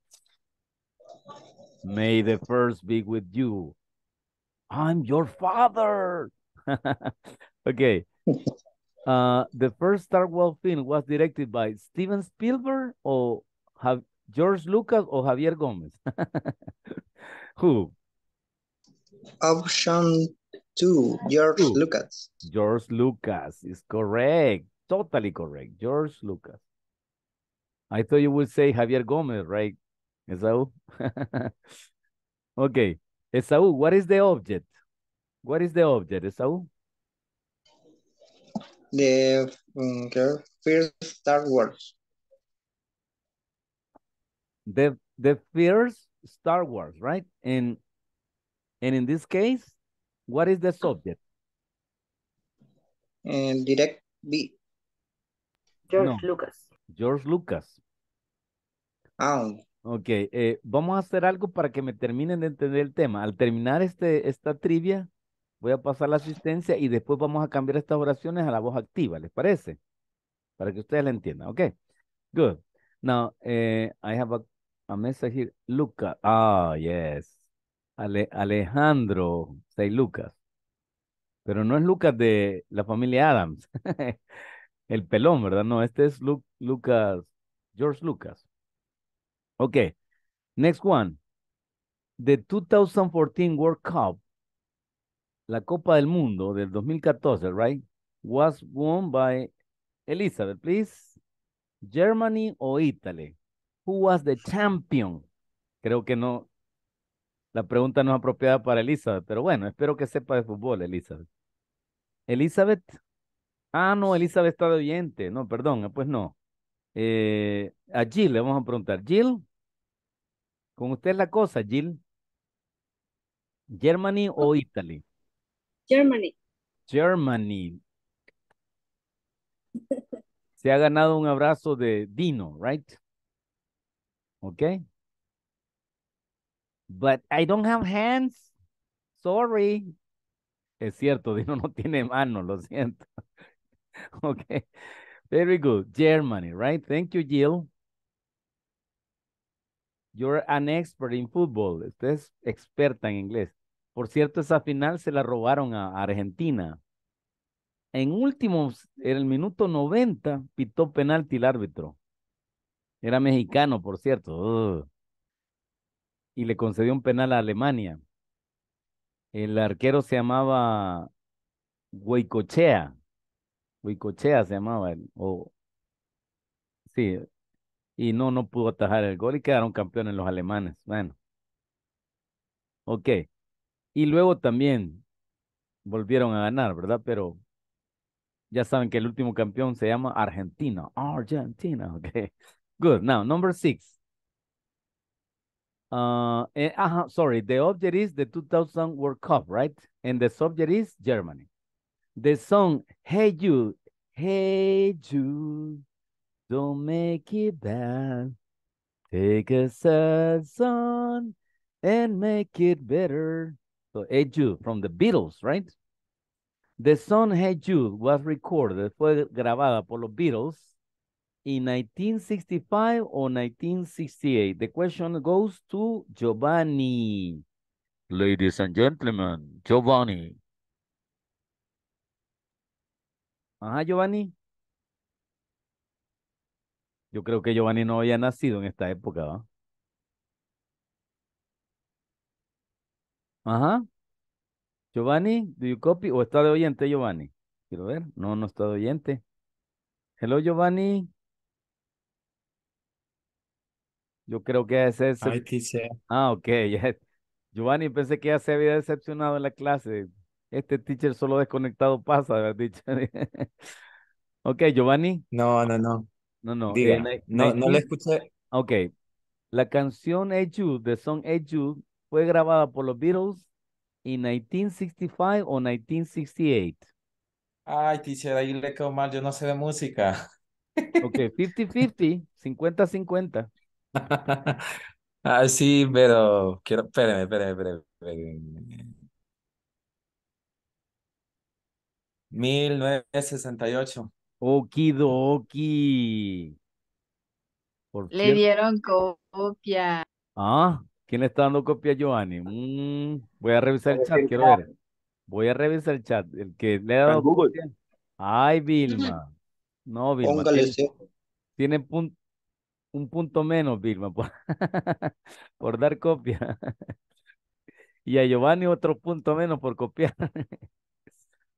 May the first be with you. I'm your father. okay. Uh, the first Star Wars film was directed by Steven Spielberg or have George Lucas or Javier Gomez? Who? Option two, George. Lucas. George Lucas is correct. Totally correct. George Lucas. I thought you would say Javier Gomez, right? Esau? okay. Esau, what is the object? What is the object, Esau? The um, the first Star Wars. The the first Star Wars, right? And and in this case, what is the subject? And direct B. George No. Lucas. George Lucas. Ah, Ok, eh, vamos a hacer algo para que me terminen de entender el tema. Al terminar este, esta trivia, voy a pasar la asistencia y después vamos a cambiar estas oraciones a la voz activa, ¿les parece? Para que ustedes la entiendan, ok? Good. Now, eh, I have a, a message here. Luca, ah, yes. Ale- Alejandro, say Lucas. Pero no es Lucas de la familia Adams. El pelón, ¿verdad? No, este es Lu- Lucas, George Lucas. Okay, next one. The 2014 World Cup, la Copa del Mundo del 2014, right? Was won by Elizabeth, please. Germany o Italy? Who was the champion? Creo que no. La pregunta no es apropiada para Elizabeth, pero bueno, espero que sepa de fútbol, Elizabeth. Elizabeth. Ah, no, Elizabeth está de oyente. No, perdón, pues no. Eh, a Jill le vamos a preguntar. Jill, con usted la cosa, Jill. Germany o Italy? Germany. Germany. Se ha ganado un abrazo de Dino, right? Okay. But I don't have hands. Sorry. Es cierto, Dino no tiene manos, lo siento. Okay. Very good. Germany, right? Thank you, Jill. You're an expert in football. Usted es experta en inglés. Por cierto, esa final se la robaron a Argentina. En últimos, en el minuto 90, pitó penalti el árbitro. Era mexicano, por cierto. Y le concedió un penal a Alemania. El arquero se llamaba Huicochea. Huicochea se llamaba. él, sí, y no, no pudo atajar el gol y quedaron campeones los alemanes. Bueno. Ok. Y luego también volvieron a ganar, ¿verdad? Pero ya saben que el último campeón se llama Argentina. Argentina, ok. Good. Now, number six. Uh, eh, ajá, sorry. The object is the 2000 World Cup, right? And the subject is Germany. The song, Hey Jude, Hey Jude, don't make it bad. Take a sad song and make it better. So, Hey Jude from the Beatles, right? The song Hey Jude was recorded, fue grabada por los Beatles in 1965 or 1968. The question goes to Giovanni. Ladies and gentlemen, Giovanni. Ajá, Giovanni. Yo creo que Giovanni no había nacido en esta época, ¿va? Ajá. Giovanni, do you copy? ¿O está de oyente, Giovanni? Quiero ver. No, no está de oyente. Hello, Giovanni. Yo creo que ese es... Ay, teacher. Ah, ok. ya. Giovanni, pensé que ya se había decepcionado en la clase. Este teacher solo desconectado pasa, ¿verdad, teacher? ok, Giovanni. No, no, no. No, no. Diga, eh, ni- no, no le 19 escuché. Ok. La canción Hey Jude, the song Hey Jude, fue grabada por los Beatles en 1965 o 1968. Ay, teacher, ahí le quedó mal. Yo no sé de música. Ok, 50-50, 50-50. Ah, sí, pero quiero, espéreme, espéreme, espéreme, espéreme. 1968. Okidoki. Por Le dieron copia. Ah, ¿Quién le está dando copia a Giovanni? Mm, voy a revisar el chat, quiero ver. Voy a revisar el chat. El que le ha dado Google. copia. Ay, Vilma. No, Vilma. Póngale Tiene, tiene pun- un punto menos, Vilma, por, por dar copia. Y a Giovanni otro punto menos por copiar.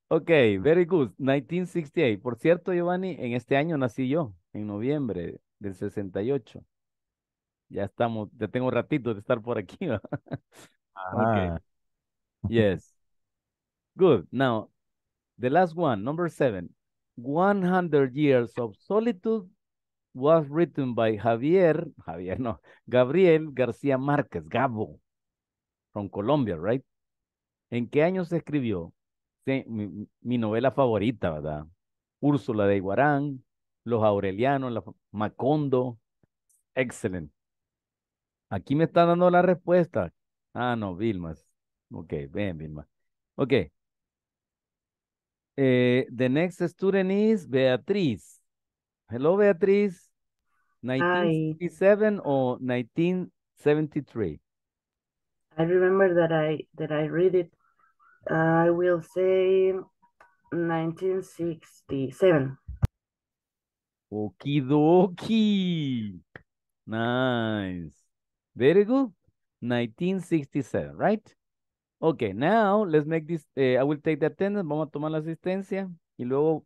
Ok, very good. 1968. Por cierto, Giovanni, en este año nací yo, en noviembre del 68. Ya estamos, ya tengo ratito de estar por aquí. Ah, Yes. Good. Now, the last one, number seven. 100 Years of Solitude was written by Javier, Javier, no, Gabriel García Márquez, Gabo, from Colombia, right? ¿En qué año se escribió? Sí, mi, novela favorita, ¿verdad? Úrsula de Iguarán, Los Aurelianos, la, Macondo. Excelente. Aquí me está dando la respuesta. Ah, no, Vilma. Ok, ven, Vilma. Ok. Eh, the next student is Beatriz. Hello, Beatriz. 1967 or 1973? I remember that I that I read it. I will say 1967. Okidoki. Nice. Very good. 1967, right? Okay, now let's make this. eh, I will take the attendance. Vamos a tomar la asistencia y luego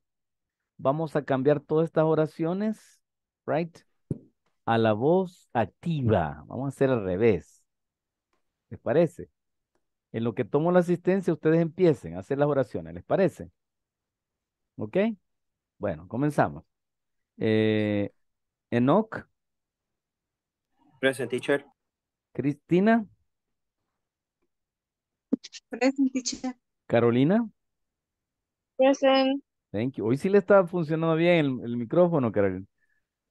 vamos a cambiar todas estas oraciones, right? A la voz activa. Vamos a hacer al revés. ¿Les parece? En lo que tomo la asistencia, ustedes empiecen a hacer las oraciones. ¿Les parece? ¿Ok? Bueno, comenzamos. Eh, Enoch, Present teacher. Cristina, Present teacher. Carolina. Present. Thank you. Hoy sí le está funcionando bien el, el micrófono, Carolina.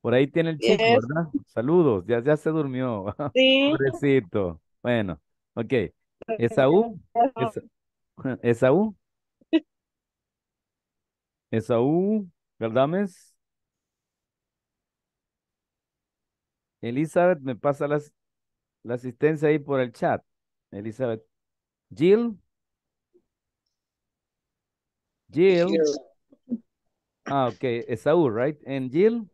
Por ahí tiene el chico, Yes. ¿verdad? Saludos, ya, ya se durmió. Sí. Pobrecito. Bueno, ok. Esaú. Esa- Esaú. Esaú. Galdames. Elizabeth, me pasa las, la asistencia ahí por el chat. Elizabeth. Jill. Jill. Ah, ok. Esaú, right? And Jill.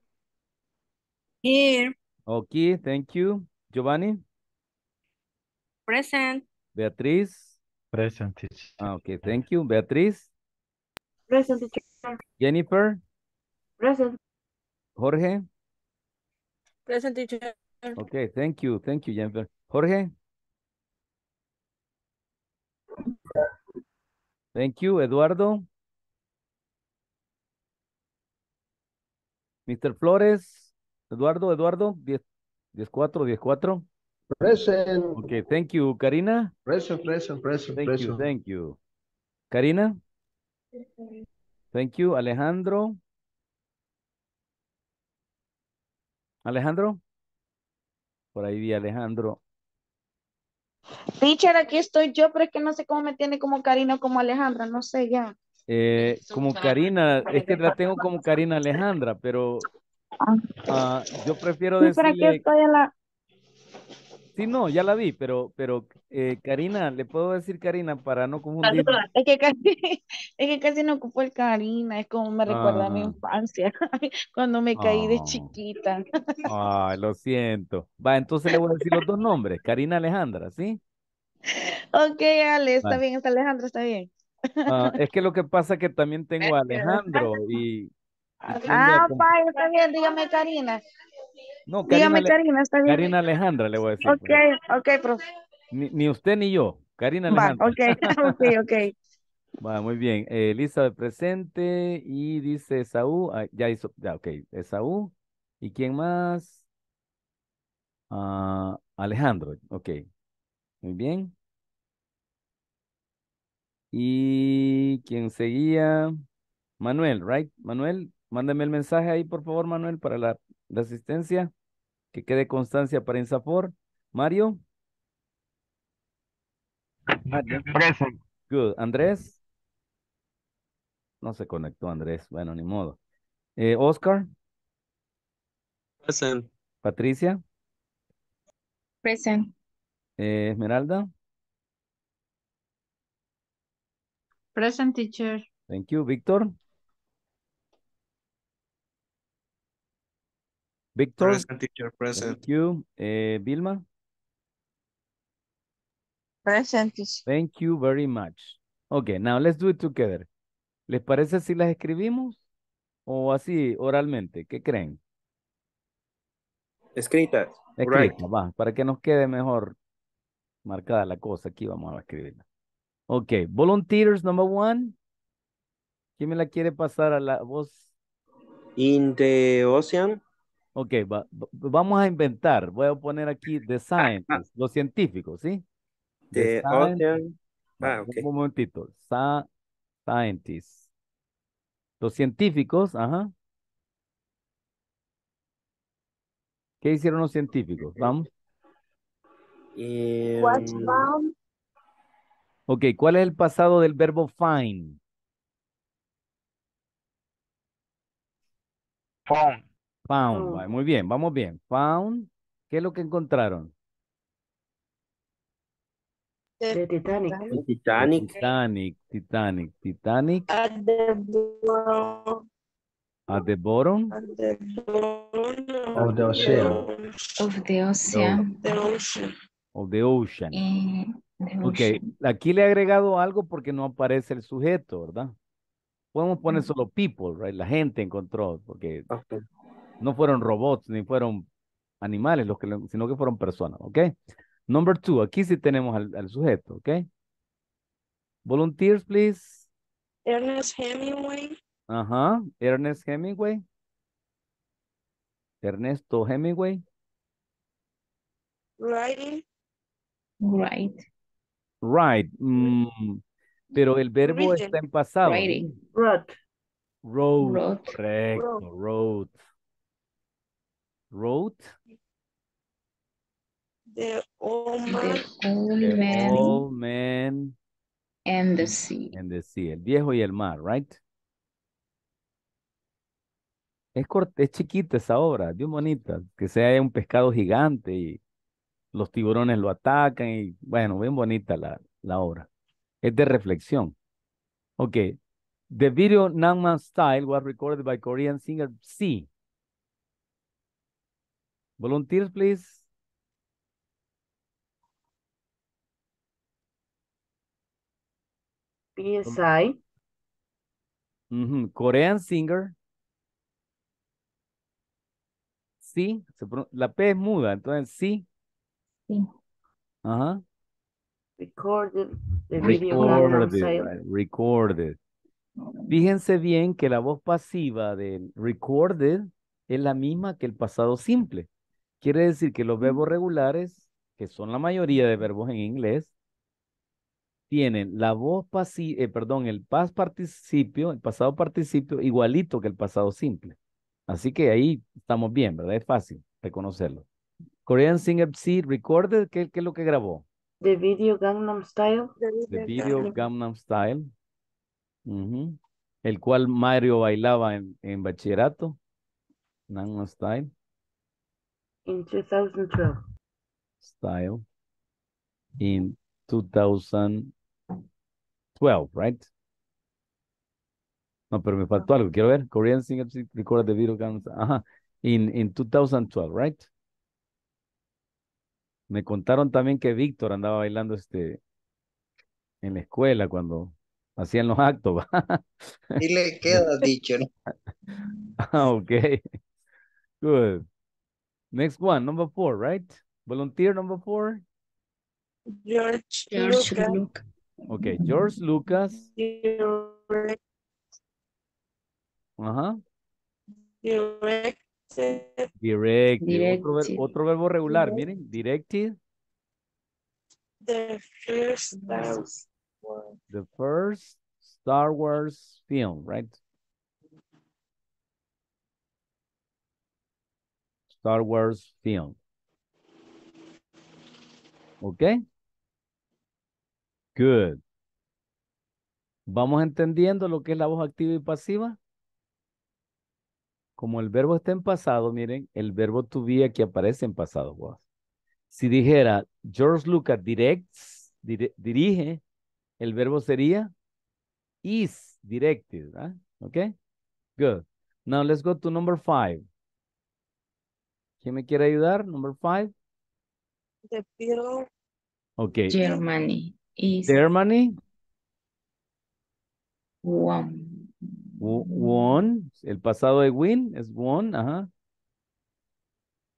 Here. Okay, thank you. Giovanni. Present. Beatriz. present teacher. Ah, okay, thank you. Beatriz. Present teacher. Jennifer. Present. Jorge. Present teacher. Okay, thank you. Thank you, Jennifer. Jorge. Thank you, Eduardo. Mr. Flores. Eduardo, Eduardo. 10, 10-4, 10-4. Present, Okay, thank you. Karina. present, present, present, Thank you, thank you. Karina. Thank you. Alejandro. Alejandro. Por ahí vi a Alejandro. Teacher, aquí estoy yo, pero es que no sé cómo me tiene como Karina o como Alejandra, no sé ya. Eh, como Karina, es que la tengo como Karina Alejandra, pero Ah. ah, yo prefiero Sí, pero aquí decirle, estoy en la... sí, no, ya la vi, pero, pero eh, Karina, le puedo decir Karina para no confundir. Es que casi, es que casi no ocupo el Karina, es como me recuerda a mi Ah. infancia, cuando me caí de chiquita. Ay, lo siento. Va, entonces le voy a decir los dos nombres, Karina Alejandra, ¿sí? Ok, Ale, está Vale. bien, está Alejandra, está bien. Ah, es que lo que pasa es que también tengo a Alejandro y, a Ah, vaya, está bien, dígame Karina. no, Karina, Dígame Ale- Karina, está bien. Karina Alejandra le voy a decir. Ok, pues. ok, profe. Ni, ni usted ni yo, Karina Va, Alejandra. ok, ok, ok. Va, muy bien. Eh, Elizabeth presente y dice Esaú. ah, ya hizo, ya, ok. Esaú. ¿Y quién más? Ah, Alejandro, ok. Muy bien. ¿Y quién seguía? Manuel, right? Manuel, mándame el mensaje ahí, por favor, Manuel, para la, la asistencia. Que quede constancia para Insafor. Mario. Mario. Present. Good. Andrés. No se conectó Andrés. Bueno, ni modo. Eh, Oscar. Present. Patricia. Present. Eh, Esmeralda. Present teacher. Thank you. Víctor. Víctor. Present teacher, present. Thank you. Eh, Vilma. Present teacher. Thank you very much. Okay, now let's do it together. ¿Les parece si las escribimos o así oralmente? ¿Qué creen? Escritas. Escrita, Right. va, para que nos quede mejor marcada la cosa. Aquí vamos a escribirla. Ok, volunteers number one. ¿Quién me la quiere pasar a la voz? In the ocean. Ok, va- va- vamos a inventar. Voy a poner aquí the scientists, los científicos, ¿sí? The scientists. ocean. Va, Ah, ok. Un momentito. Sa- scientists. Los científicos, ajá. ¿Qué hicieron los científicos? Vamos. Em, Ok, ¿cuál es el pasado del verbo find? Phone. Found. Oh. va, Muy bien, vamos bien. Found. ¿Qué es lo que encontraron? The Titanic. Titanic. Titanic, Titanic, Titanic. At the bottom At the bottom. Of the ocean. Of the ocean. the ocean. of the ocean. Eh, the Ok, ocean. aquí le he agregado algo porque no aparece el sujeto, ¿verdad? Podemos poner solo people, right? La gente encontró, porque Ok. No fueron robots ni fueron animales, los que, sino que fueron personas, ¿ok? Number two, aquí sí tenemos al, al sujeto, ¿ok? Volunteers, please. Ernest Hemingway. Ajá, Ernest Hemingway. Ernesto Hemingway. Writing. Right. Right. mm, pero el verbo Written. está en pasado. Writing. Wrote. Wrote. Wrote. Correcto. Wrote. Wrote. The old man. The old The man old man and the sea. and the sea. El viejo y el mar, right? Es, cort- es chiquita esa obra, bien bonita. Que sea un pescado gigante y los tiburones lo atacan y bueno, bien bonita la, la obra. Es de reflexión. Ok. The video Nangman Style was recorded by Korean singer C. Volunteers, please. PSI. Ujú, Korean singer. Sí, se la P es muda, entonces sí. Sí. Ajá. Recorded the video Gangnam Recorded, right, recorded. Fíjense bien que la voz pasiva del recorded es la misma que el pasado simple. Quiere decir que los verbos regulares, que son la mayoría de verbos en inglés, tienen la voz pasiva, perdón, el past participio, el pasado participio igualito que el pasado simple. Así que ahí estamos bien, ¿verdad? Es fácil reconocerlo. Korean Singer C recorded, ¿qué, qué es lo que grabó? The video Gangnam Style. The video Gangnam Style. El cual Mario bailaba en, en bachillerato. Gangnam Style. In 2012. Style. In 2012, right? No, pero me faltó algo. Quiero ver. Korean singer recorded the video. Ajá. In, in 2012, right? Me contaron también que Víctor andaba bailando este en la escuela cuando hacían los actos. ¿va? Y le queda dicho, ¿no? Ah, okay. Good. Next one, number four, right? Volunteer number four. George, George Lucas. Lucas. Okay, George Lucas. Direct, Ajá. directed Directed. Otro, ver- otro verbo regular, miren. Directed the first Star Wars the first Star Wars film, right? Star Wars film. Okay. Good. ¿Vamos entendiendo lo que es la voz activa y pasiva? Como el verbo está en pasado, miren, el verbo to be aquí aparece en pasado. Si dijera George Lucas directs, dire- dirige, el verbo sería is directed, ¿ah? Okay? Good. Now let's go to number five. ¿Quién me quiere ayudar? Number five. The Beatles. Okay. Germany is Germany one. wo- won. El pasado de win es won. Ajá.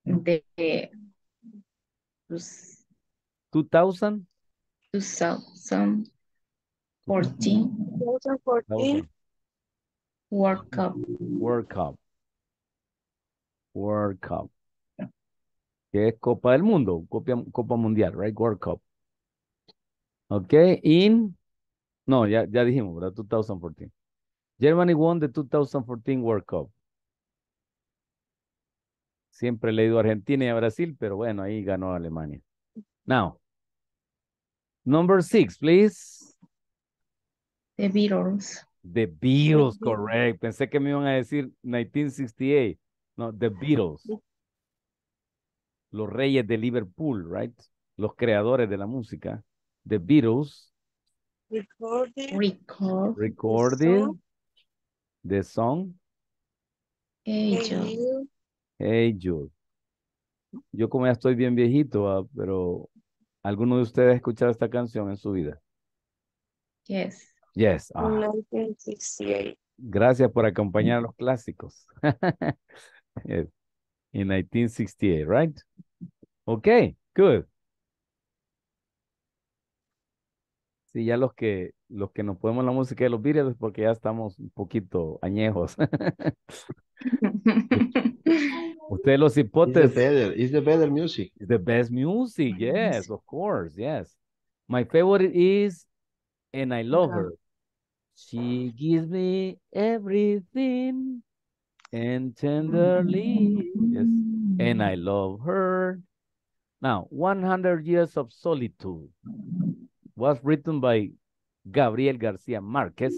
The dos- 2000. 2014 2014. World Cup. World Cup. World Cup. Que es Copa del Mundo, Copa, Copa Mundial, right? World Cup. Okay, in, no, ya, ya dijimos, ¿verdad? 2014. Germany won the 2014 World Cup. Siempre le he ido a Argentina y a Brasil, pero bueno, ahí ganó Alemania. Now, number six, please. The Beatles. The Beatles, correct. Pensé que me iban a decir 1968. No, The Beatles. Los reyes de Liverpool, right? Los creadores de la música. The Beatles Recording. Record. recorded the song. Hey Jude. Yo como ya estoy bien viejito, ah, pero ¿alguno de ustedes ha escuchado esta canción en su vida? Yes. Yes. ah, 1968. gracias por acompañar a los clásicos. Yes, In 1968, right? Okay, good. Sí, ya los que los que nos podemos la música de los Beatles porque ya estamos un poquito añejos. Ustedes los It's the hipotes. better, it's the better music. The best music, yes, of course, yes. My favorite is And I Love Her. She gives me everything and tenderly, yes, and I love her. Now, 100 Years of Solitude was written by Gabriel García Márquez.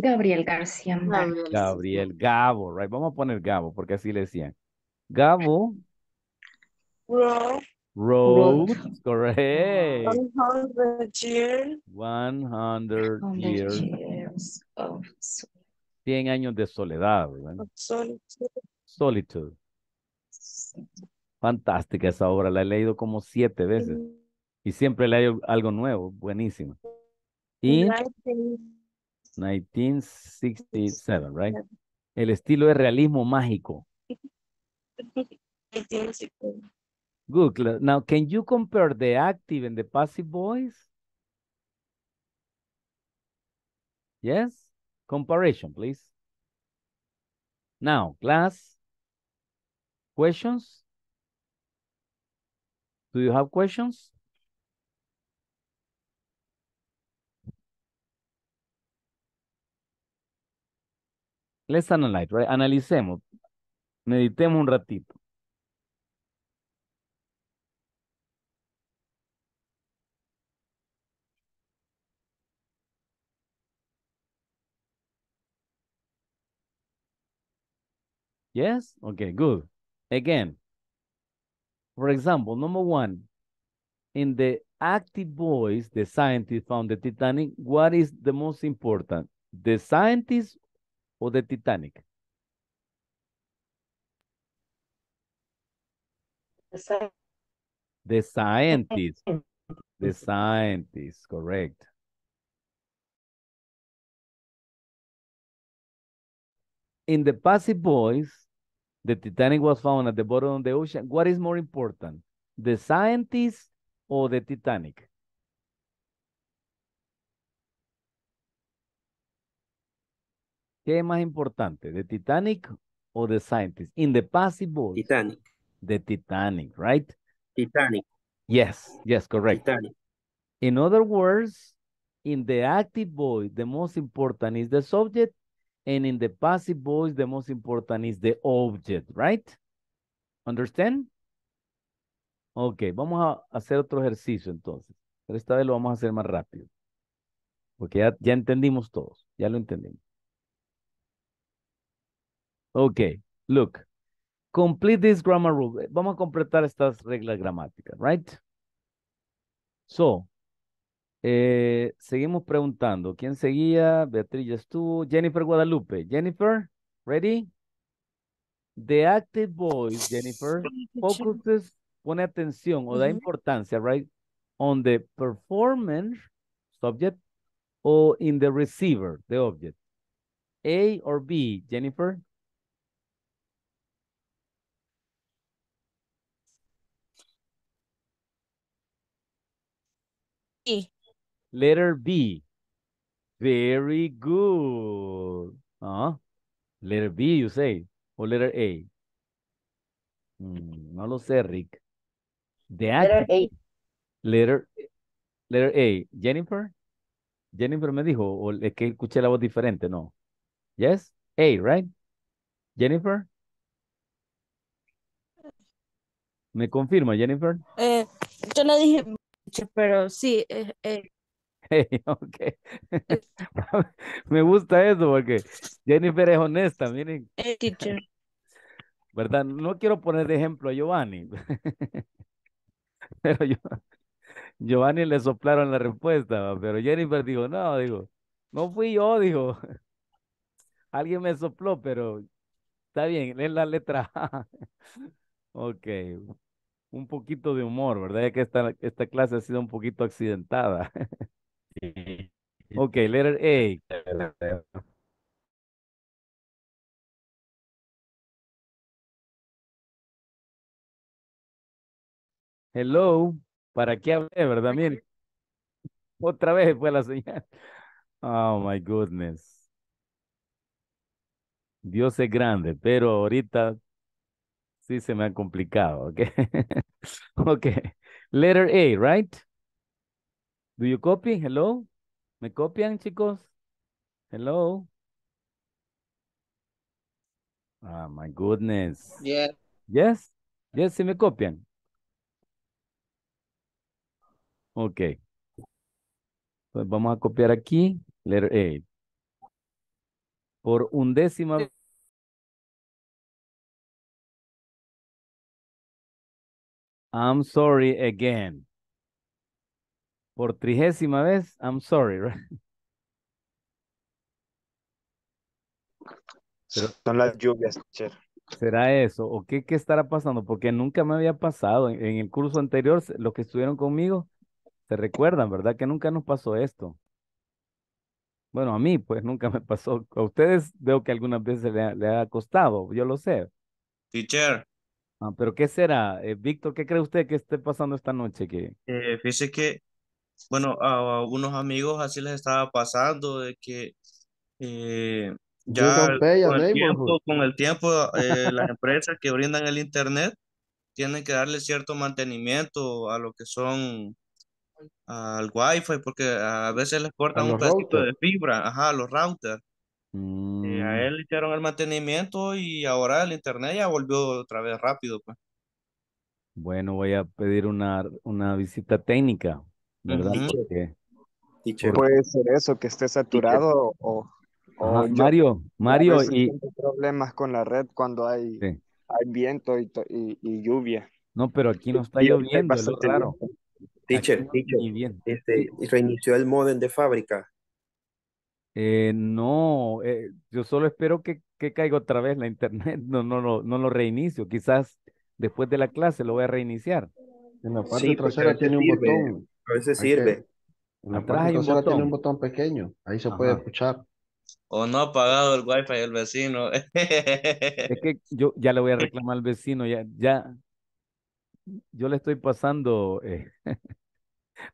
Gabriel García Márquez. Gabriel Gabo, right? Vamos a poner Gabo porque así le decían. Gabo Wrote wrote, correct. 100 years 100 On the years, years of so- 100 años de soledad, ¿verdad? of solitude. Solitude. Fantástica esa obra, la he leído como siete veces y siempre leo algo nuevo, buenísimo. Y 1967, right? El estilo de realismo mágico. 1960. Good. Now, can you compare the active and the passive voice? Yes? Comparison, please. Now, class, questions? Do you have questions? Let's analyze, right? Analicemos. Meditemos un ratito. Yes? Okay, good. Again, for example, number one, in the active voice, the scientist found the Titanic. What is the most important? The scientist or the Titanic? The scientist. The scientist, correct. In the passive voice, the Titanic was found at the bottom of the ocean. What is more important? The scientist or the Titanic? ¿Qué es más importante? ¿The Titanic o the scientist? In the passive voice, Titanic. the Titanic, right? Titanic. Yes, yes, correct. Titanic. In other words, in the active voice, the most important is the subject, and in the passive voice, the most important is the object, right? Understand? Ok, vamos a hacer otro ejercicio entonces, pero esta vez lo vamos a hacer más rápido, porque ya, entendimos todos, ya lo entendimos. Ok, look, complete this grammar rule. Vamos a completar estas reglas gramáticas, right? So, eh, seguimos preguntando. ¿Quién seguía? Beatriz ya estuvo. Jennifer Guadalupe. Jennifer, ready? The active voice, Jennifer, focuses, pone atención o da importancia, right? On the performance subject or in the receiver, the object. A or B, Jennifer? B. Letter B. Very good. Uh, letter B, you say, or letter A? Mm, no lo sé, Rick. The Letter A. Letter, letter A. Jennifer? Jennifer me dijo, o es que escuché la voz diferente, no. Yes? A, right? Jennifer? ¿Me confirma, Jennifer? Eh, yo no dije mucho, pero sí, eh, eh, ok. Me gusta eso porque Jennifer es honesta, miren, teacher. ¿verdad? No quiero poner de ejemplo a Giovanni, pero yo, Giovanni le soplaron la respuesta, pero Jennifer dijo, no, digo, no fui yo, dijo, alguien me sopló, pero está bien, es la letra A. Ok, un poquito de humor, ¿verdad? Que esta, esta clase ha sido un poquito accidentada. Ok, letter A. Hello, ¿para qué hablé, verdad? Miren, otra vez fue la señal. Oh my goodness. Dios es grande, pero ahorita sí se me ha complicado, ¿ok? Ok, letter A, right? Do you copy? Hello? ¿Me copian, chicos? Hello? Oh my goodness. Yes. Yes? Yes, sí me copian. Ok. Pues vamos a copiar aquí, letter A. Por undécima vez. I'm sorry again. Por trigésima vez, I'm sorry, right? Pero- Son las lluvias, teacher. ¿Será eso? ¿O qué, qué estará pasando? Porque nunca me había pasado. En, en el curso anterior, los que estuvieron conmigo, se recuerdan, ¿verdad? Que nunca nos pasó esto. Bueno, a mí, pues nunca me pasó. A ustedes veo que algunas veces le ha, le ha costado, yo lo sé. Teacher, Ah, pero ¿qué será? Eh, Víctor, ¿qué cree usted que esté pasando esta noche? Que... eh, fíjese que, bueno, a algunos amigos así les estaba pasando de que eh, ya pay a con el tiempo, con el tiempo eh, las empresas que brindan el internet tienen que darle cierto mantenimiento a lo que son al wifi porque a veces les cortan un pedacito de fibra, ajá, a los routers. Eh, Mm, a él le hicieron el mantenimiento y ahora el internet ya volvió otra vez rápido, pues. bueno, voy a pedir una, una visita técnica, ¿verdad? Porque... Puede ser eso, que esté saturado o, o Ajá, yo Mario, Mario, y... problemas con la red cuando hay, sí. hay viento y, y, y lluvia. No, pero aquí no está lloviendo, es. Aquí Teacher, no teacher, viento. este, reinició el modem de fábrica. Eh, no, eh, yo solo espero que, que caiga otra vez la internet, no, no, lo- no lo reinicio, quizás después de la clase lo voy a reiniciar. En la parte Sí, a trasera tiene un sirve, botón. A veces Hay que- sirve. En la Atrás parte hay un trasera tiene un botón. pequeño. Ahí se puede Ajá. escuchar. O no ha pagado el wifi del vecino. Es que yo ya le voy a reclamar al vecino, ya, ya, yo le estoy pasando eh,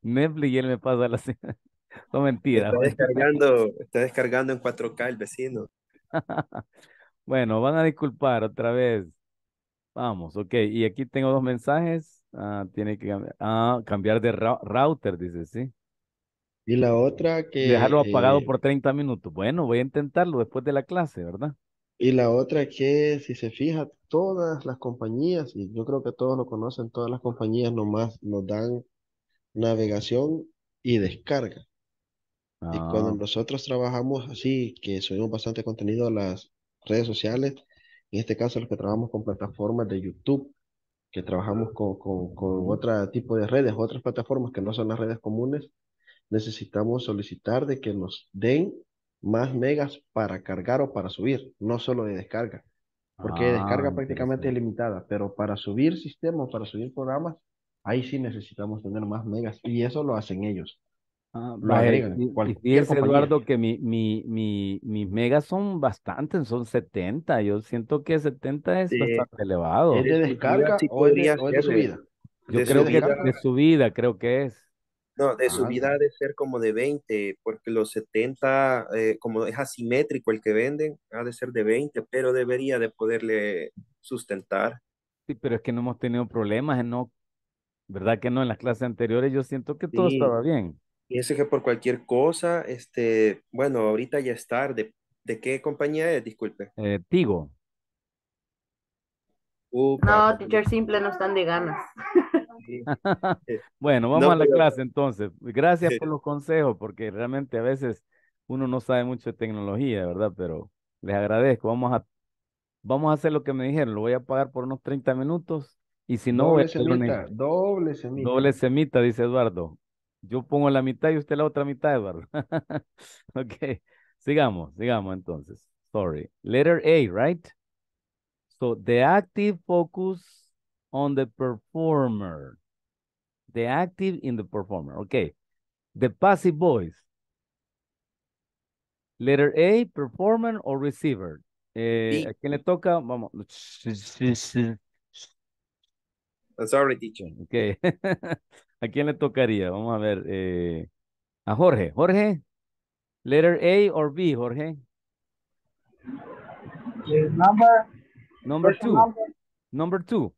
Netflix y él me pasa la señal. No mentira. Está descargando, está descargando en 4K el vecino. Bueno, van a disculpar otra vez. Vamos, ok. Y aquí tengo dos mensajes. Ah, tiene que cambiar, ah, cambiar de router, dice, sí. Y la otra que... Dejarlo apagado eh, por 30 minutos. Bueno, voy a intentarlo después de la clase, ¿verdad? Y la otra que, si se fija, todas las compañías, y yo creo que todos lo conocen, todas las compañías nomás nos dan navegación y descarga. Y cuando Ah, nosotros trabajamos así, que subimos bastante contenido a las redes sociales, En este caso, los que trabajamos con plataformas de YouTube, que trabajamos con, con, con otro tipo de redes, otras plataformas que no son las redes comunes, necesitamos solicitar de que nos den más megas para cargar o para subir, no solo de descarga. Porque Ah, descarga prácticamente es limitada, pero para subir sistemas, para subir programas, ahí sí necesitamos tener más megas y eso lo hacen ellos. Ah, Lo agregan, y- y compañía. Eduardo, que mi, mi, mi, mis megas son bastantes, son 70. Yo siento que 70 es Sí. bastante elevado. ¿Es de descarga sí o es de, o es de subida? Yo de creo que subida- de subida, creo que es. No, de Ah, subida ha de ser como de 20, porque los 70, eh, como es asimétrico el que venden, ha de ser de 20, pero debería de poderle sustentar. Sí, pero es que no hemos tenido problemas, ¿no? ¿Verdad que no? En las clases anteriores yo siento que todo Sí. estaba bien. Piense que por cualquier cosa, este, bueno, ahorita ya es tarde. ¿De qué compañía es? Disculpe. Eh, Tigo. Upa, No, teacher simple no están de ganas. sí. Bueno, vamos No, a la pero- clase entonces. Gracias Sí. por los consejos, porque realmente a veces uno no sabe mucho de tecnología, ¿verdad? Pero les agradezco. Vamos a, vamos a hacer lo que me dijeron. Lo voy a pagar por unos 30 minutos y si no, semita, doble semita. doble semita, dice Eduardo. Yo pongo la mitad y usted la otra mitad, Eduardo. Ok, sigamos, sigamos entonces. Sorry. Letter A, right? So the active focus on the performer. The active in the performer. Okay. The passive voice. Letter A, performer or receiver. Eh. ¿A quién le toca? Vamos. I'm sorry, teacher. Ok. ¿A quién le tocaría? Vamos a ver. eh, a Jorge. Jorge. Letter A or B, Jorge. number, Number first two. number, Number two.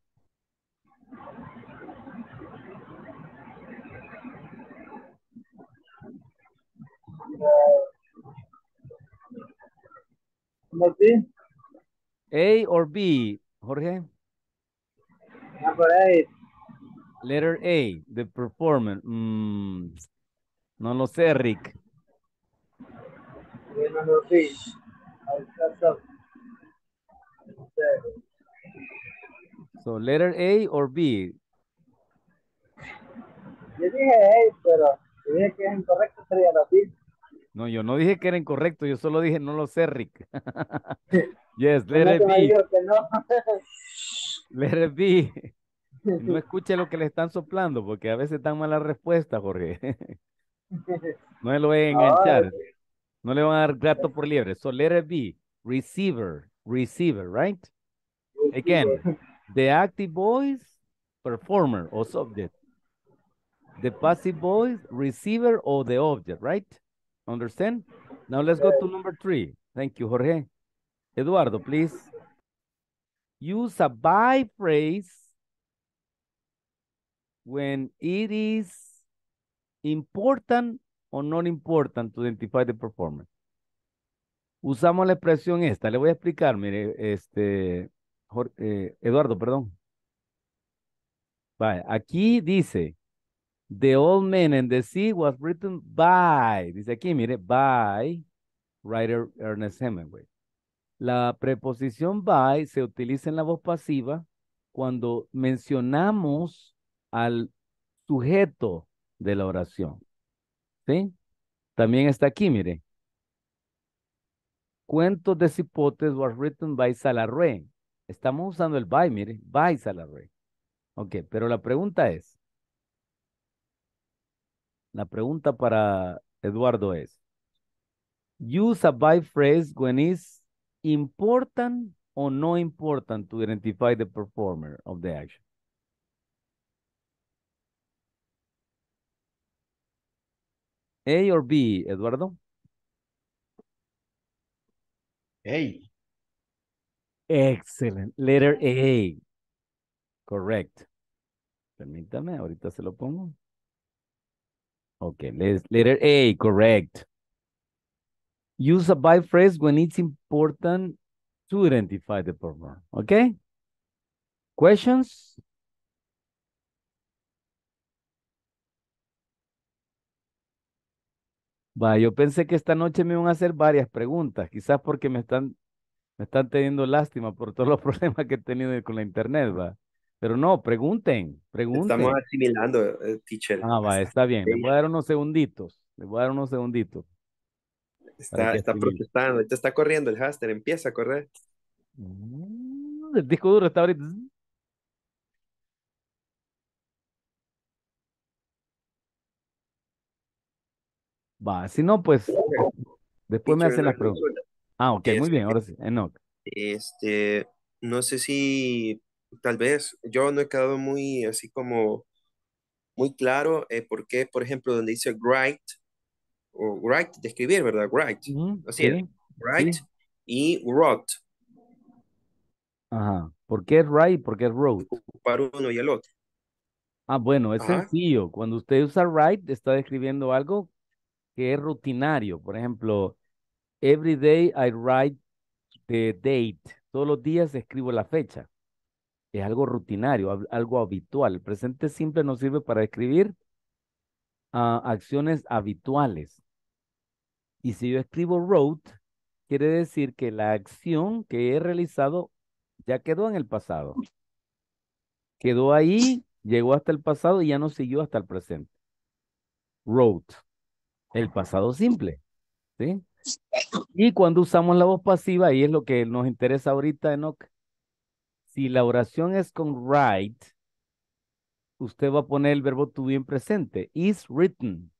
number B, A or B, Jorge. number eight, Letter A, the performer. Mm, no lo sé, Rick. So letter A or B. Yo dije eight, pero si dije que es incorrecto sería la B. No, yo no dije que era incorrecto, yo solo dije no lo sé, Rick. yes, letter B. no. Letter B. No escuche lo que le están soplando, porque a veces dan mala respuesta, Jorge. No lo voy a enganchar. No le van a dar gato por liebre. So letter B, receiver, receiver, right? Again, the active voice, performer or subject. The passive voice, receiver or the object, right? Understand? Now let's go to number three. Thank you, Jorge. Eduardo, please. Use a by phrase when it is important or not important to identify the performer. Usamos la expresión esta. Le voy a explicar, mire, este, eh, Eduardo, perdón. Vaya, aquí dice, The Old Man and the Sea was written by, dice aquí, mire, by writer Ernest Hemingway. La preposición by se utiliza en la voz pasiva cuando mencionamos al sujeto de la oración. ¿Sí? También está aquí, mire. Cuentos de Cipotes was written by Salarrué. Estamos usando el by, mire, by Salarrué. Ok, pero la pregunta es, la pregunta para Eduardo es, use a by phrase when it's important or no important to identify the performer of the action. A or B, Eduardo? A. Excellent. Letter A. Correct. Permítame, ahorita se lo pongo. Okay, let's, letter A, correct. Use a by phrase when it's important to identify the performer. Okay? Questions? Va, yo pensé que esta noche me iban a hacer varias preguntas, quizás porque me están, Me están teniendo lástima por todos los problemas que he tenido con la internet, va. Pero no, pregunten, pregunten. Estamos asimilando, eh, teacher. Ah, va, está bien. Les voy a dar unos segunditos. Les voy a dar unos segunditos. Está, está protestando, está corriendo el háster, empieza a correr. Mm, El disco duro está ahorita. Va, si no, pues después me hacen las preguntas. Ah, ok, muy Este, bien, ahora sí, Enoch. Este, no sé si tal vez yo no he quedado muy así como muy claro eh, por qué, por ejemplo, donde dice write o write de escribir, ¿verdad? Write. Así es, write sí. y wrote, Ajá. ¿Por qué write? ¿Por qué wrote? ocupar uno y el otro. Ah, bueno, es Ajá. sencillo. Cuando usted usa write, está describiendo algo es rutinario. Por ejemplo, every day I write the date. Todos los días escribo la fecha. Es algo rutinario, al- algo habitual. El presente simple nos sirve para escribir ah, acciones habituales. Y si yo escribo wrote, quiere decir que la acción que he realizado ya quedó en el pasado. Quedó ahí, llegó hasta el pasado y ya no siguió hasta el presente. Wrote, el pasado simple, ¿sí? Y cuando usamos la voz pasiva, ahí es lo que nos interesa ahorita, Enoch. Si la oración es con write, usted va a poner el verbo to be en presente. Is written.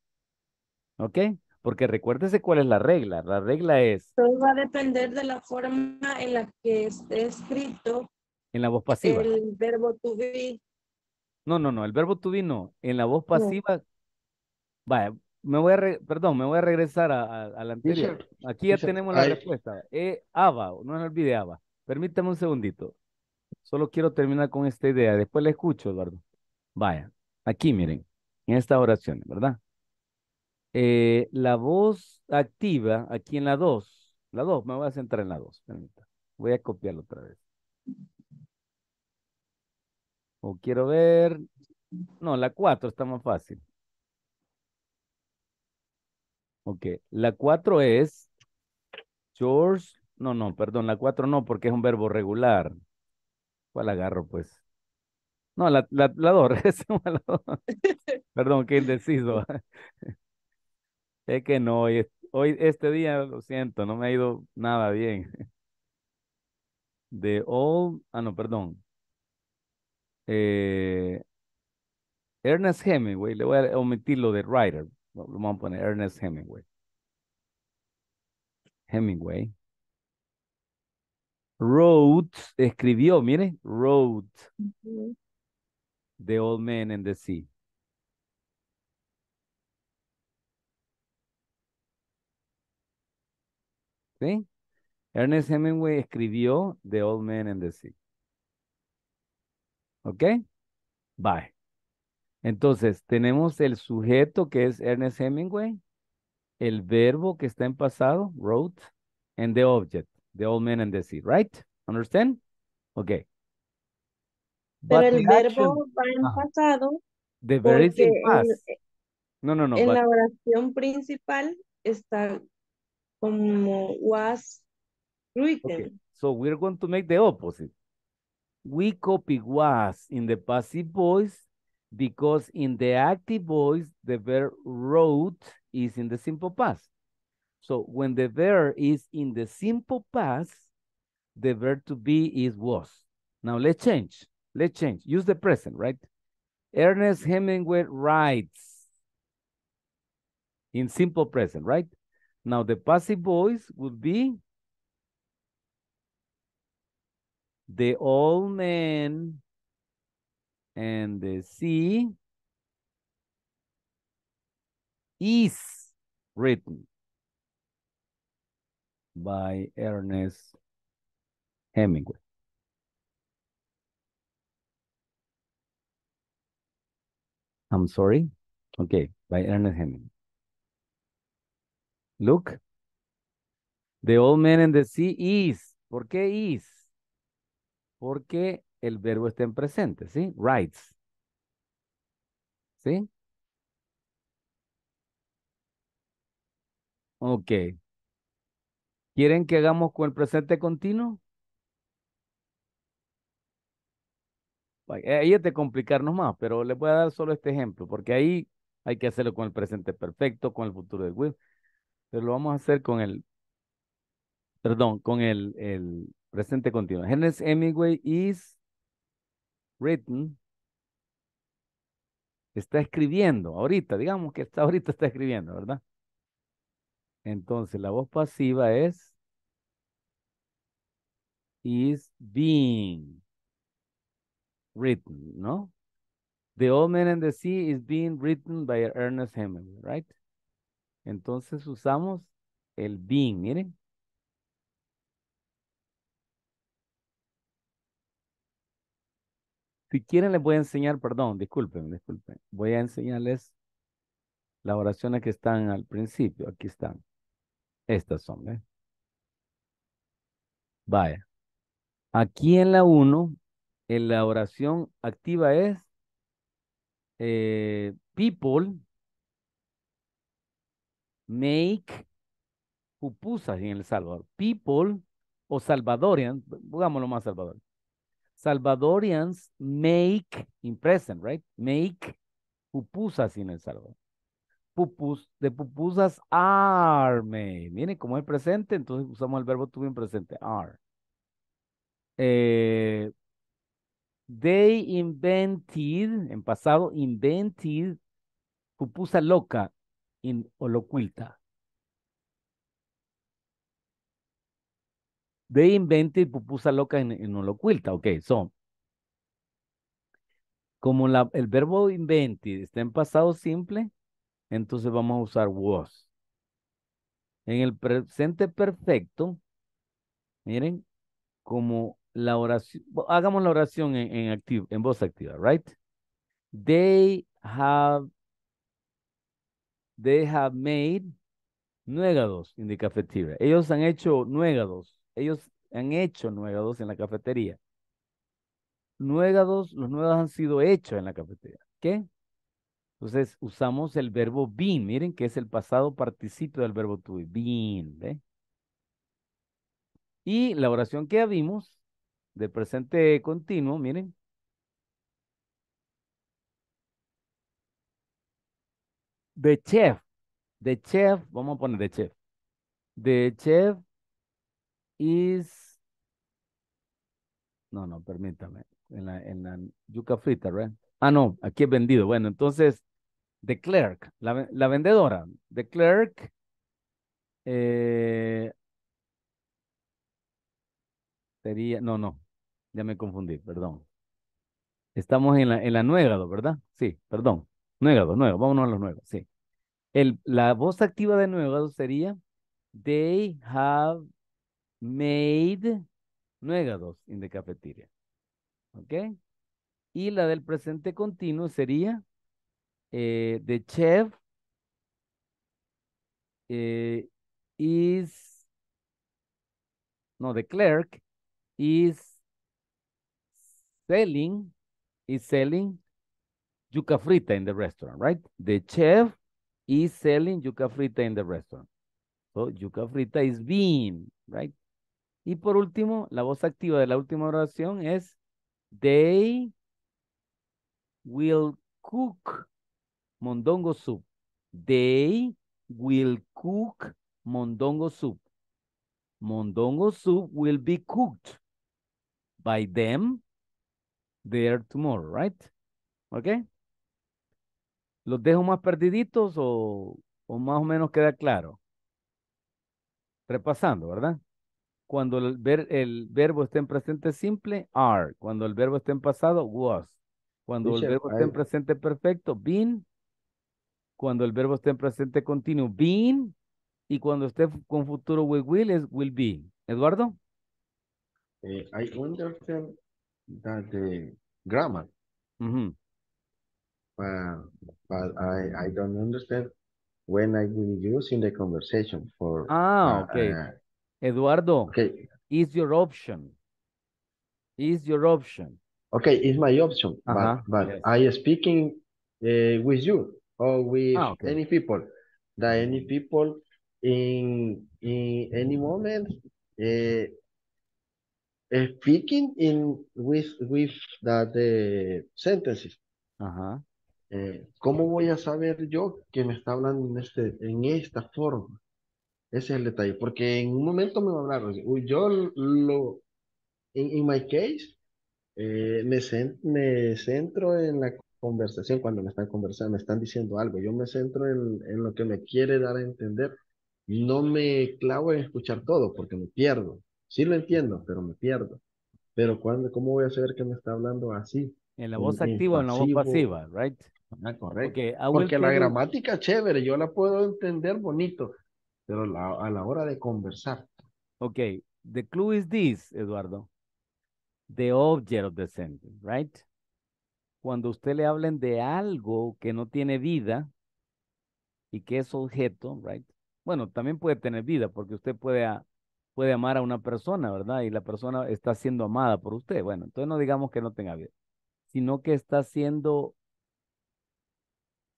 ¿Ok? Porque recuérdese cuál es la regla. La regla es Todo va a depender de la forma en la que esté escrito en la voz pasiva. el verbo to be. No, no, no. El verbo to be no. En la voz pasiva. Vaya, me voy a, re- perdón, me voy a regresar a, a- a la anterior. Aquí ya tenemos la respuesta. Eh, Ava, no me olvide Ava. Permítame un segundito. Solo quiero terminar con esta idea. Después la escucho, Eduardo. Vaya, aquí miren, en esta oración, ¿verdad? Eh, la voz activa, aquí en la 2, la 2, me voy a centrar en la 2. Voy a copiarlo otra vez. O quiero ver, no, la 4 está más fácil. Ok, la 4 es George, no, no, perdón, la 4 no, porque es un verbo regular. ¿Cuál agarro, pues? No, la, la, la 2, regresemos a la 2. Perdón, qué indeciso. Es que no, hoy, hoy, este día, lo siento, no me ha ido nada bien. De all, ah, no, perdón. Eh, Ernest Hemingway, le voy a omitir lo de writer. Lo lo vamos a poner Ernest Hemingway. Hemingway. Wrote, escribió, mire, wrote The Old Man and the Sea. ¿Sí? Ernest Hemingway escribió The Old Man and the Sea. ¿Ok? Bye. Entonces, tenemos el sujeto que es Ernest Hemingway, el verbo que está en pasado, wrote, and the object, the old man and the sea, right? Understand? Okay. Pero But el verbo va en pasado The verb is en. No, no, no. en but- la oración principal está como was written. Okay, so we're going to make the opposite. We copy was in the passive voice because in the active voice, the verb wrote is in the simple past. So when the verb is in the simple past, the verb to be is was. Now let's change. Let's change. Use the present, right? Ernest Hemingway writes in simple present, right? Now the passive voice would be the old man and the sea is written by Ernest Hemingway. I'm sorry. Okay, by Ernest Hemingway. Look. The old man and the sea is. ¿Por qué is? Porque el verbo está en presente, ¿sí? Writes. ¿Sí? Ok. ¿Quieren que hagamos con el presente continuo? Eh, Ahí es de complicarnos más, pero les voy a dar solo este ejemplo, porque ahí hay que hacerlo con el presente perfecto, con el futuro del will, pero lo vamos a hacer con el, perdón, con el, el presente continuo. Hemingway is written, está escribiendo ahorita, digamos que está ahorita está escribiendo, ¿verdad? Entonces la voz pasiva es is being written, ¿no? The Old Man and the Sea is being written by Ernest Hemingway, right? Entonces usamos el being, miren. Si quieren les voy a enseñar, perdón, disculpen, disculpen. Voy a enseñarles las oraciones que están al principio. Aquí están. Estas son, ¿eh? Vaya. Aquí en la 1, en la oración activa es eh, people make pupusas en El Salvador. People o Salvadorians, pongámoslo más Salvador. Salvadorians make in present, right? Make pupusas en El Salvador. Pupus, de pupusas are made. Miren, como es presente, entonces usamos el verbo to be en presente, are. Eh, they invented, en pasado, invented pupusa loca in Oloquilta. They invented pupusa loca en, en Oloquilta. Ok, so. Como la, el verbo invented está en pasado simple, entonces vamos a usar was. En el presente perfecto, miren, como la oración, hagamos la oración en, en, activo, en voz activa, right? They have, they have made nuegados in the. Ellos han hecho nuegados. Ellos han hecho nuegados en la cafetería. Nuegados, los nuegados han sido hechos en la cafetería. ¿Qué? Entonces usamos el verbo been, miren que es el pasado participio del verbo to be, been, ¿ve? Y la oración que vimos, de presente continuo, miren. The chef, the chef, vamos a poner the chef. The chef is, no, no, permítame, en la, en la yuca frita, ¿right? Ah, no, aquí es vendido. Bueno, entonces, the clerk, la, la vendedora, the clerk, eh, sería, no, no, ya me confundí, perdón. Estamos en la, en la nuegado, ¿verdad? Sí, perdón. Nuegado, nuevo, vámonos a los nuevos, sí. El, la voz activa de nuegado sería, they have made nuegados in the cafeteria. ¿Ok? Y la del presente continuo sería eh, the chef eh, is, no, the clerk is selling, is selling yuca frita in the restaurant, right? The chef is selling yuca frita in the restaurant. So, yuca frita is being, right? Y por último, la voz activa de la última oración es they will cook mondongo soup. They will cook mondongo soup. Mondongo soup will be cooked by them there tomorrow, right? ¿Ok? ¿Los dejo más perdiditos o, o más o menos queda claro? Repasando, ¿verdad? Cuando el, ver, el verbo está en presente simple, are. Cuando el verbo está en pasado, was. Cuando el verbo está en I- presente perfecto, been. Cuando el verbo está en presente continuo, been. Y cuando esté con futuro with will, es will be. Eduardo? Eh, I understand that the grammar, uh, but I, I don't understand when I will use in the conversation for. Ah, uh, ok. uh, Eduardo, okay, is your option. Is your option. okay, it's my option, Ajá, but, but yes. I speaking uh, with you or with Ah, okay. any people. That any people in, in any moment eh, speaking in with, with that the sentences. Ajá. Eh, ¿cómo voy a saber yo que me está hablando en, este, en esta forma? Ese es el detalle, porque en un momento me va a hablar, yo lo, en in my case, eh, me, cen- me centro en la conversación cuando me están conversando, me están diciendo algo, yo me centro en, en lo que me quiere dar a entender, no me clavo en escuchar todo porque me pierdo, sí lo entiendo, pero me pierdo, pero cuando, ¿cómo voy a saber que me está hablando así? En la En- voz en activa o en la voz pasivo. pasiva, right? Ah, correcto. I will Porque la tell you- gramática chévere, yo la puedo entender bonito, pero a la hora de conversar. Okay, the clue is this, Eduardo. The object of the sentence, right? Cuando usted le hablen de algo que no tiene vida y que es objeto, right? Bueno, también puede tener vida porque usted puede, puede amar a una persona, ¿verdad? Y la persona está siendo amada por usted. Bueno, entonces no digamos que no tenga vida, sino que está siendo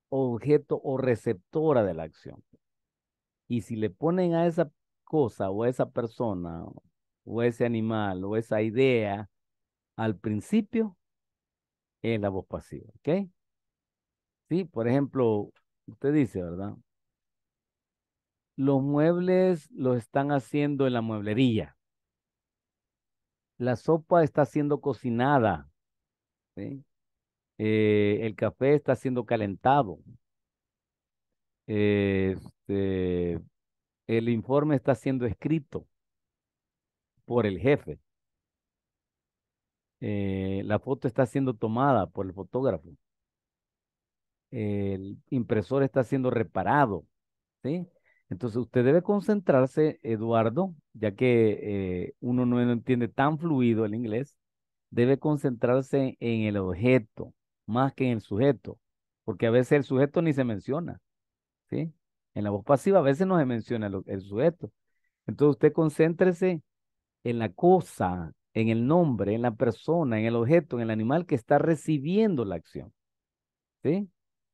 objeto o receptora de la acción. Y si le ponen a esa cosa o a esa persona o ese animal o esa idea al principio, es la voz pasiva, ¿ok? Sí, por ejemplo, usted dice, ¿verdad? Los muebles los están haciendo en la mueblería. La sopa está siendo cocinada. Eh, el café está siendo calentado. Este, el informe está siendo escrito por el jefe. Eh, la foto está siendo tomada por el fotógrafo. El impresor está siendo reparado. ¿sí? Entonces usted debe concentrarse, Eduardo, ya que eh, uno no entiende tan fluido el inglés, debe concentrarse en el objeto más que en el sujeto, porque a veces el sujeto ni se menciona, ¿sí? En la voz pasiva a veces no se menciona el, sujeto. Entonces usted concéntrese en la cosa, en el nombre, en la persona, en el objeto, en el animal que está recibiendo la acción, ¿sí?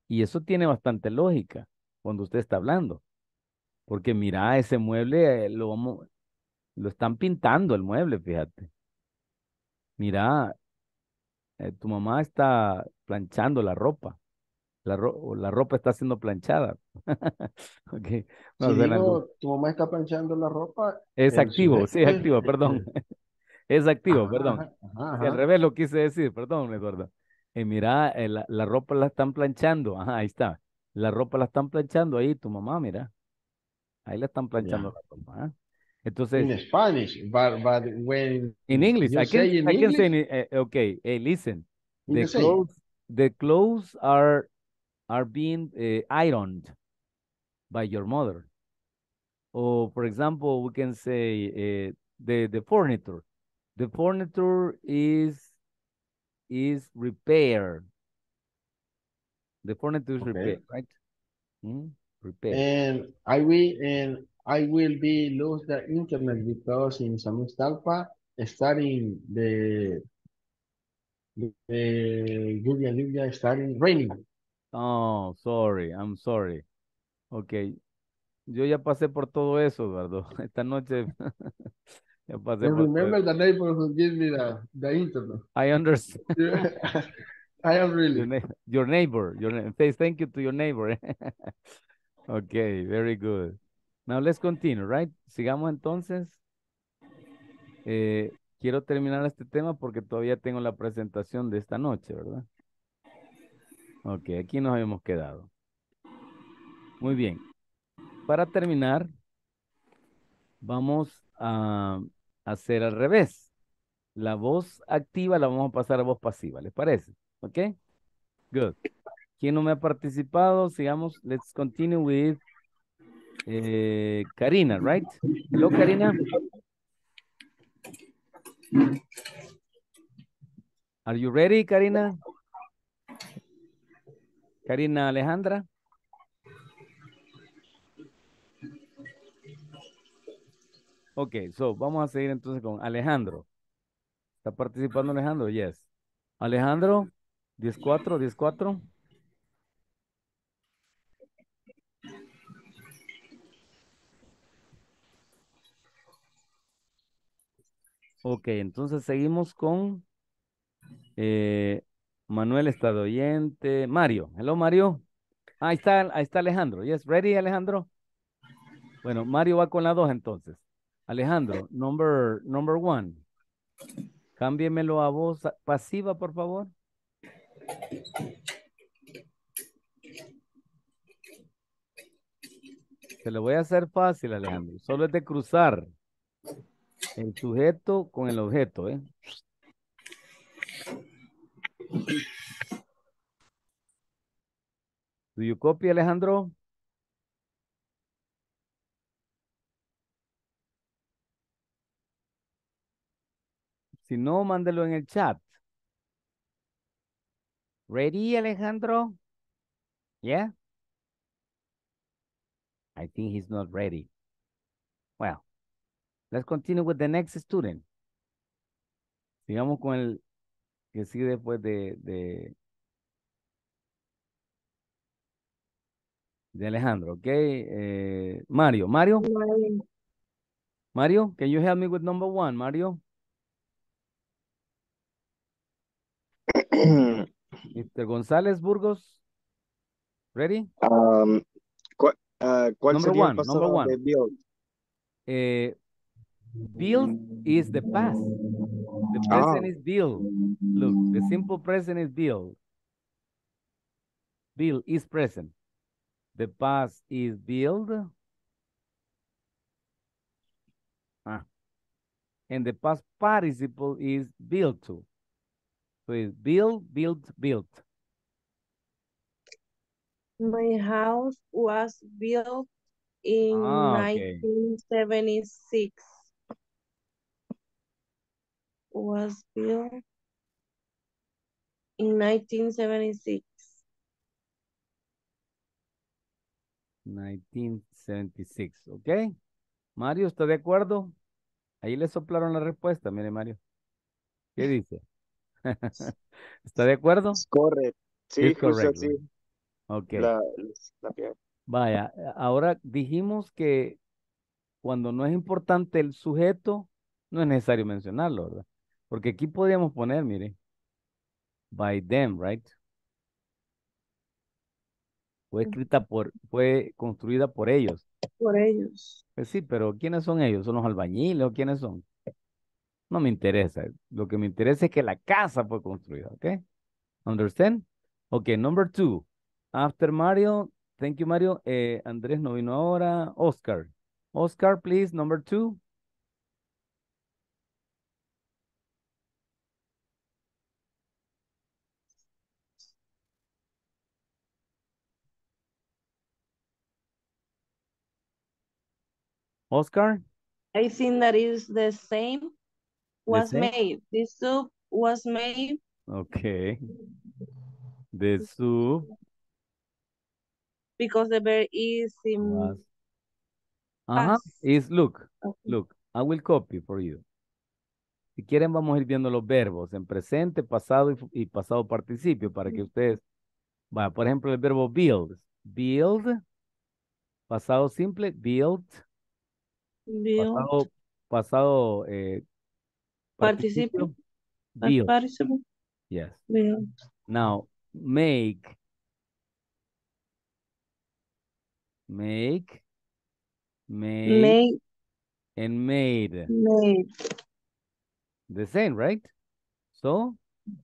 Y eso tiene bastante lógica cuando usted está hablando. Porque mira, ese mueble eh, lo lo están pintando el mueble, fíjate. Mira, eh, tu mamá está planchando la ropa. La, la ropa está siendo planchada. Ok, no, Si digo, tu mamá está planchando la ropa, Es activo, sí, es activo, perdón. Es activo, Ajá, perdón. ajá, ajá, al revés lo quise decir, perdón, Eduardo. Eh, mira, eh, la, la ropa la están planchando. Ajá, ahí está. La ropa la están planchando ahí, tu mamá, mira. Ahí la están planchando Yeah. la ropa. ¿ah? Entonces, In Spanish, but, but when in English, you I can, say in I can say, English, eh, okay, hey, listen. you The clothes, the clothes are, are being eh, ironed by your mother. Or, for example, we can say eh, the, the furniture. The furniture is, is repaired. The furniture is Okay. repaired, right? Mm, Repaired. and I will and I will be lose the internet because in Samustalpa starting the the lluvia lluvia starting raining. Oh, sorry, I'm sorry. Okay. Yo ya pasé por todo eso, Eduardo. Esta noche ya pasé And por todo remember the neighbor who gave me the, the internet. I understand. I am really. your neighbor, your say thank you to your neighbor. Okay, very good. Now let's continue, right? Sigamos entonces. Eh, quiero terminar este tema porque todavía tengo la presentación de esta noche, ¿verdad? Ok, aquí nos habíamos quedado. Muy bien. Para terminar, vamos a hacer al revés. La voz activa la vamos a pasar a voz pasiva, ¿les parece? ¿Ok? Good. ¿Quién no me ha participado? Sigamos. Let's continue with eh, Karina, right? Hello, Karina. Are you ready, Karina? Karina Alejandra. Ok, so vamos a seguir entonces con Alejandro. ¿Está participando Alejandro? Yes. Alejandro, 10-4, 10-4. Ok, entonces seguimos con eh, Manuel Estado Oyente. Mario, hello Mario. Ahí está, ahí está Alejandro. Yes, ready Alejandro. Bueno, Mario va con la 2 entonces. Alejandro, number, number one. Cámbiemelo a voz pasiva, por favor. Se lo voy a hacer fácil, Alejandro. Solo es de cruzar el sujeto con el objeto, ¿eh? Do you copy, Alejandro? Si no, mándelo en el chat. Ready, Alejandro? Yeah? I think he's not ready. Well, let's continue with the next student. Sigamos con el que sigue después de, de, de Alejandro, ¿ok? Eh, Mario, Mario. Mario, can you help me with number one, Mario? Mr. González Burgos. Ready? Um, uh, ¿Cuál Number sería one, el number one. de build? Eh, build is the past. The Ah. present is build. Look, the simple present is build. Build is present. The past is build. Ah. And the past participle is built to. So it's build, built, built. My house was built in Ah, okay. 1976. Was built in 1976. 1976, ¿ok? Mario, ¿está de acuerdo? Ahí le soplaron la respuesta, mire Mario. ¿Qué dice? ¿Está de acuerdo? Correcto. Sí, It's justo correct, así. right? Ok. La, la pegué. Vaya, ahora dijimos que cuando no es importante el sujeto, no es necesario mencionarlo, ¿verdad? Porque aquí podríamos poner, mire, by them, right? Fue escrita por, fue construida por ellos. Por ellos. Pues sí, pero ¿quiénes son ellos? ¿Son los albañiles o quiénes son? No me interesa. Lo que me interesa es que la casa fue construida, ¿ok? Understand? Ok, number two. After Mario, thank you Mario. Eh, Andrés no vino ahora. Oscar. Oscar, please, number two. Oscar? I think that is the same. Was made. This soup was made. Okay. The soup because the verb is in was. Is look. Okay. Look, I will copy for you. Si quieren, vamos a ir viendo los verbos en presente, pasado y pasado participio para que ustedes, va, por ejemplo, el verbo build. Build, pasado simple, build, Build. pasado, pasado eh, Participio. build. Participle. Yes. Build. Now, make. Make. Made. Made. And made. Made. The same, right? So,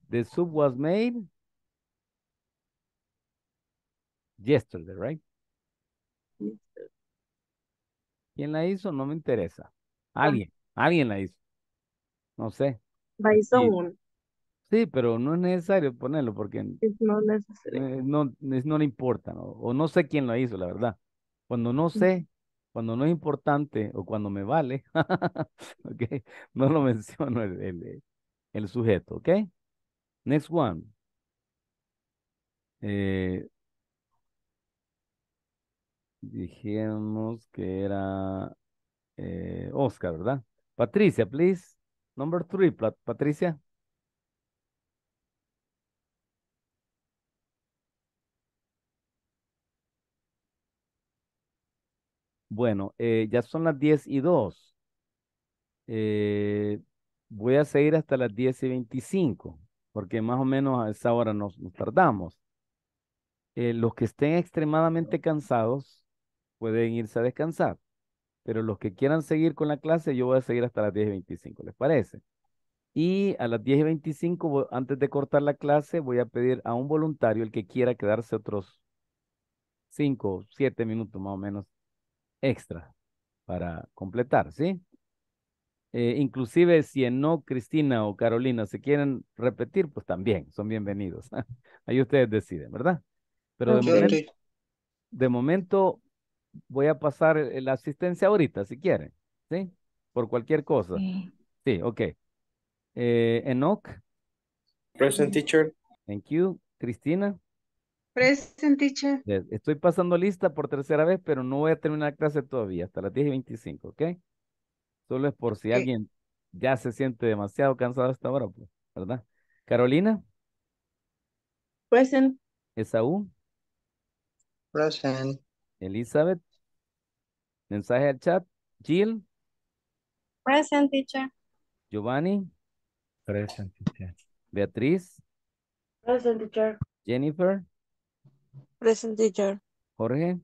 the soup was made yesterday, right? ¿Quién la hizo? No me interesa. Alguien, alguien la hizo. No sé. By Sí, pero no es necesario ponerlo porque It's not necessary. eh, no, es- no le importa, ¿no? O no sé quién lo hizo, la verdad. Cuando no sé, cuando no es importante o cuando me vale, ok, no lo menciono el, el, el sujeto, ok? Next one. Eh, dijimos que era eh, Oscar, ¿verdad? Patricia, please. Number three, Patricia. Bueno, eh, ya son las 10 y 2. Eh, voy a seguir hasta las 10 y 25, porque más o menos a esa hora nos, nos tardamos. Eh, los que estén extremadamente cansados pueden irse a descansar, pero los que quieran seguir con la clase, yo voy a seguir hasta las 10 y 25, ¿les parece? Y a las 10 y 25, vo- antes de cortar la clase, voy a pedir a un voluntario, el que quiera quedarse otros 5 o 7 minutos más o menos extra para completar, ¿sí? Eh, inclusive si en no Cristina o Carolina se quieren repetir, pues también son bienvenidos. Ahí ustedes deciden, ¿verdad? Pero de momento, de momento voy a pasar eh, la asistencia ahorita, si quieren, ¿sí? Por cualquier cosa. Sí. Sí, ok. Eh, Enoch, Present teacher. thank you. Cristina, Present teacher. yes, estoy pasando lista por tercera vez, pero no voy a terminar la clase todavía, hasta las 10 y 25, ¿ok? Solo es por si alguien ya se siente demasiado cansado a esta hora, pues, ¿verdad? Carolina, Present. Esaú, Present. Elizabeth, mensaje al chat, Jill, Present teacher. Giovanni, Present teacher. Beatriz, Present teacher. Jennifer, Present teacher. Jorge,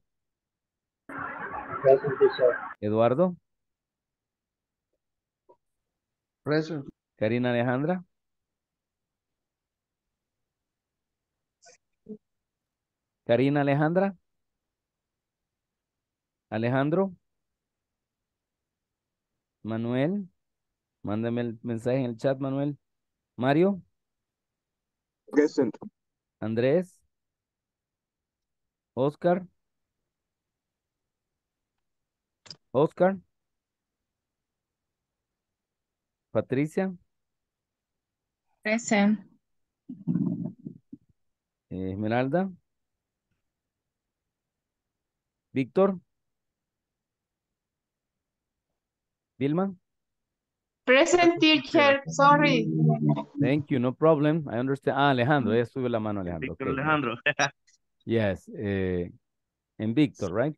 Present teacher. Eduardo, Present. Karina Alejandra, Karina Alejandra, Alejandro, Manuel, mándame el mensaje en el chat, Manuel. Mario, Present. Andrés, Oscar, Oscar, Patricia, Present. eh, Esmeralda, Víctor, Vilma. Present teacher. Sorry. Thank you, no problem. I understand. Ah, Alejandro, ya subió la mano Alejandro. Víctor Okay. Alejandro. Yes, eh, en Víctor, right?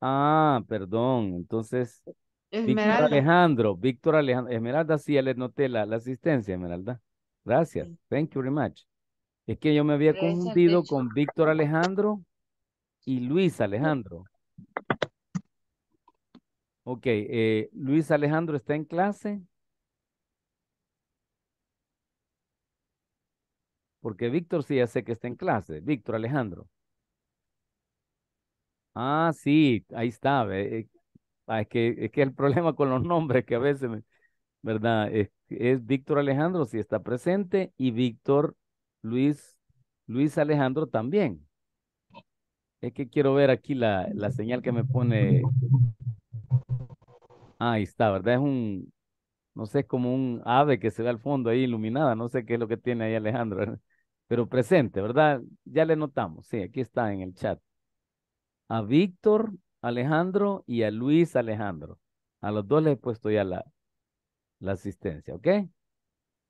Ah, perdón. Entonces, Víctor Esmeralda. Alejandro, Víctor Alejandro. Esmeralda, sí, ya les noté la, la asistencia, Esmeralda. Gracias. Thank you very much. Es que yo me había confundido con Víctor Alejandro y Luis Alejandro. Ok, eh, Luis Alejandro está en clase. Porque Víctor sí ya sé que está en clase. Víctor Alejandro. Ah, sí, ahí está. eh, ah, es que, es que el problema con los nombres que a veces, ¿verdad? Es, Víctor Alejandro sí está presente y Víctor Luis, Luis Alejandro también. Es que quiero ver aquí la, la señal que me pone. Ah, ahí está, ¿verdad? Es un, no sé, es como un ave que se ve al fondo ahí iluminada. No sé qué es lo que tiene ahí Alejandro, ¿verdad? pero presente, ¿verdad? Ya le notamos. Sí, aquí está en el chat. A Víctor Alejandro y a Luis Alejandro. A los dos les he puesto ya la, la asistencia, ¿ok?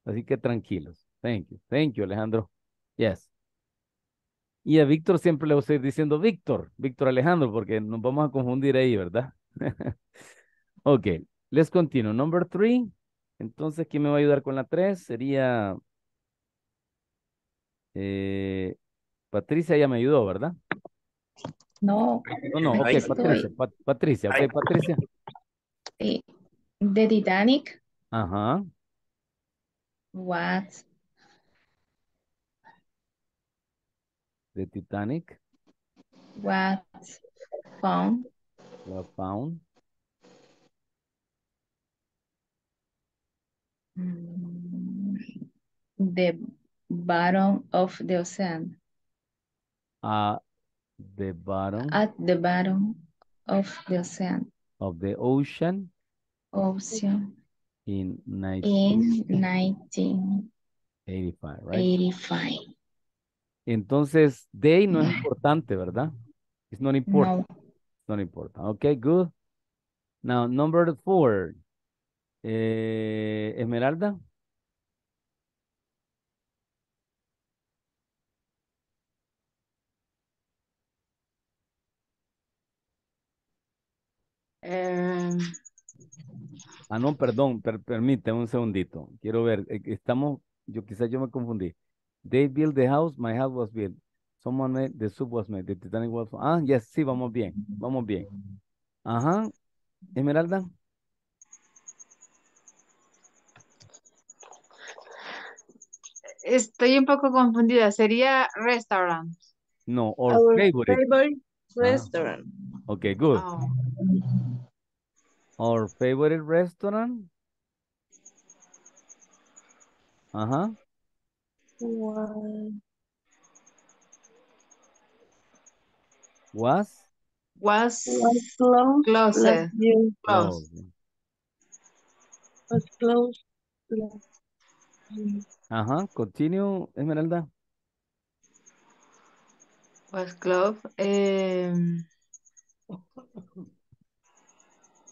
Así que tranquilos. Thank you. Thank you, Alejandro. Yes. Y a Víctor siempre le voy a seguir diciendo Víctor, Víctor Alejandro, porque nos vamos a confundir ahí, ¿verdad? Ok, let's continue. Number three. Entonces, ¿quién me va a ayudar con la tres? Sería eh, Patricia ya me ayudó, ¿verdad? No, No, no, ok, Ahí Patricia. Pat- Patricia, ok, Patricia. Sí. The Titanic Ajá, was the Titanic was found was found Mm, the bottom of the ocean. at the bottom At the bottom of the ocean. of the ocean Ocean in in 1985, right? 1985. Entonces, they no es importante, ¿verdad? It's not important. No, It's not important. Okay, good. Now, number four. Eh, Esmeralda. Um, Ah, no, perdón, per- permíteme un segundito. Quiero ver, eh, estamos, yo quizás yo me confundí. They built the house, my house was built. Someone made, the soup was made, the Titanic was... Ah, yes, sí, vamos bien, vamos bien. Ajá. Esmeralda. Estoy un poco confundida. Sería restaurant. No, or Our favorite. favorite Ajá. restaurant. Okay, good. Oh. Our favorite restaurant. Ajá. Wow. Was Was Was closed closed. last year. Closed. closed. Was closed. Ajá. Continue, Esmeralda. Was closed. em,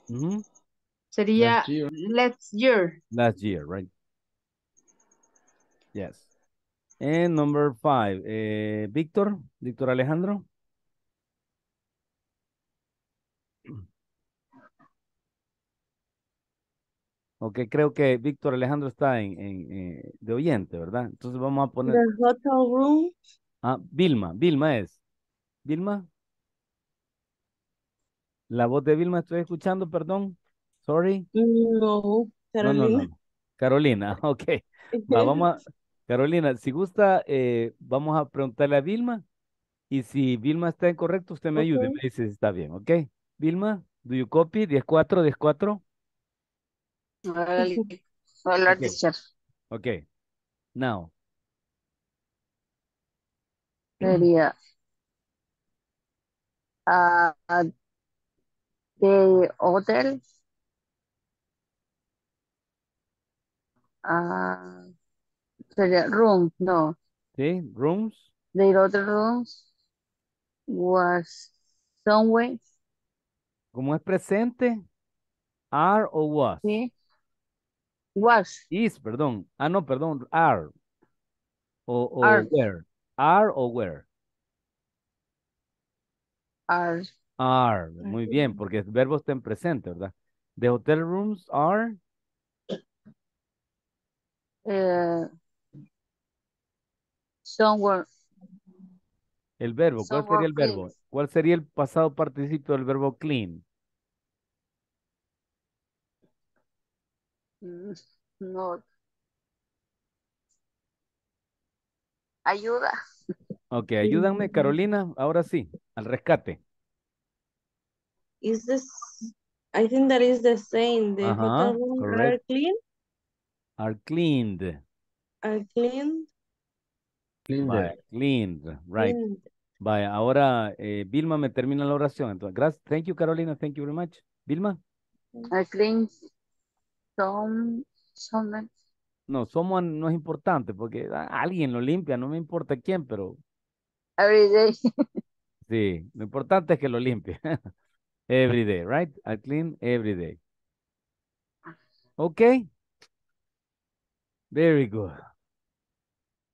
Ujú. sería Last year. last year. Last year, right? Yes. And number five, eh, Víctor, Víctor Alejandro. Ok, creo que Víctor Alejandro está en, en, eh, de oyente, ¿verdad? Entonces vamos a poner, The hotel room. ah, Vilma, Vilma es. Vilma, la voz de Vilma estoy escuchando, perdón. Sorry. No, No, no, no. Carolina. no. Carolina, ok. Va, vamos a, Carolina, si gusta, eh, vamos a preguntarle a Vilma y si Vilma está incorrecto, usted me ayude, me dice si está bien, ¿ok? Vilma, do you copy? 10-4, 10-4. Hola, hola, Ok. teacher. Ok. Now, Sería ah, the hotel. ah, sería room, no. ¿sí? Rooms, The other rooms was somewhere. como es presente, are o was. Sí. Was. Is, perdón. Ah, no, perdón, are. O, o Are. were. Are o were. Are. Are. Muy bien, porque el verbo está en presente, ¿verdad? The hotel rooms are. eh, somewhere. El verbo, ¿cuál Somewhere sería el verbo? clean. ¿Cuál sería el pasado participio del verbo clean? No. Ayuda. Ok, ayúdanme, Carolina, ahora sí, al rescate. Is this, I think that is the same. The Ajá, hotel room are clean, Are cleaned. are clean, Vaya, cleaned, right. cleaned. Vaya, ahora eh, Vilma me termina la oración. Entonces, gracias. Thank you, Carolina. Thank you very much. Vilma. I clean some, some, No, someone no es importante porque alguien lo limpia, no me importa quién, pero every day. sí, lo importante es que lo limpie. Every day, right? I clean every day. Ok. Very good.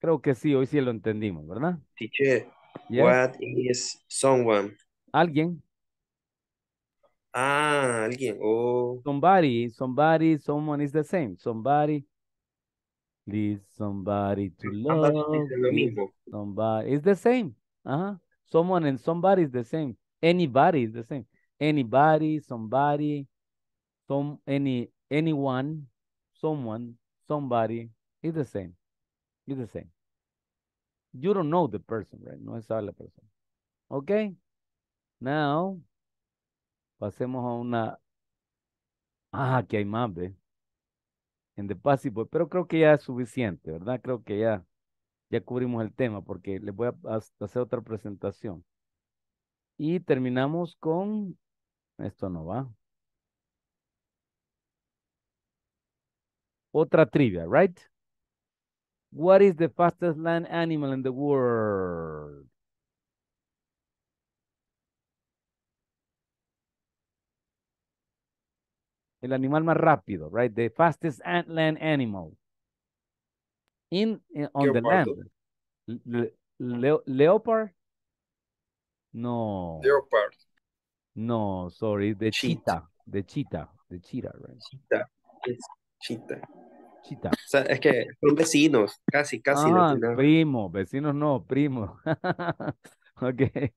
Creo que sí, hoy sí lo entendimos, ¿verdad? Teacher, Yes. what is someone? Alguien. Ah, alguien. Oh, Somebody, somebody, someone is the same. Somebody needs somebody to love. dicen lo is mismo. Somebody is the same. Ajá. Someone and somebody is the same. Anybody is the same. Anybody, somebody, some, any, anyone, someone, somebody is the same. It's the same. You don't know the person, right? No sabe la persona. Okay. Now, pasemos a una. Ah, aquí hay más, ¿ve? En the passive pero creo que ya es suficiente, ¿verdad? Creo que ya, ya cubrimos el tema porque les voy a hacer otra presentación. Y terminamos con, esto no va. Otra trivia, right? What is the fastest land animal in the world? El animal más rápido, right? The fastest an- land animal. In, in- on the land. Le- leo- leopard? No. Leopard. No, sorry, the Cheetah. cheetah. The cheetah. The cheetah, right? Chita. Es chita. Cheetah. O sea, es que son vecinos, casi, casi. Ah, primo, vecinos no, primo. okay,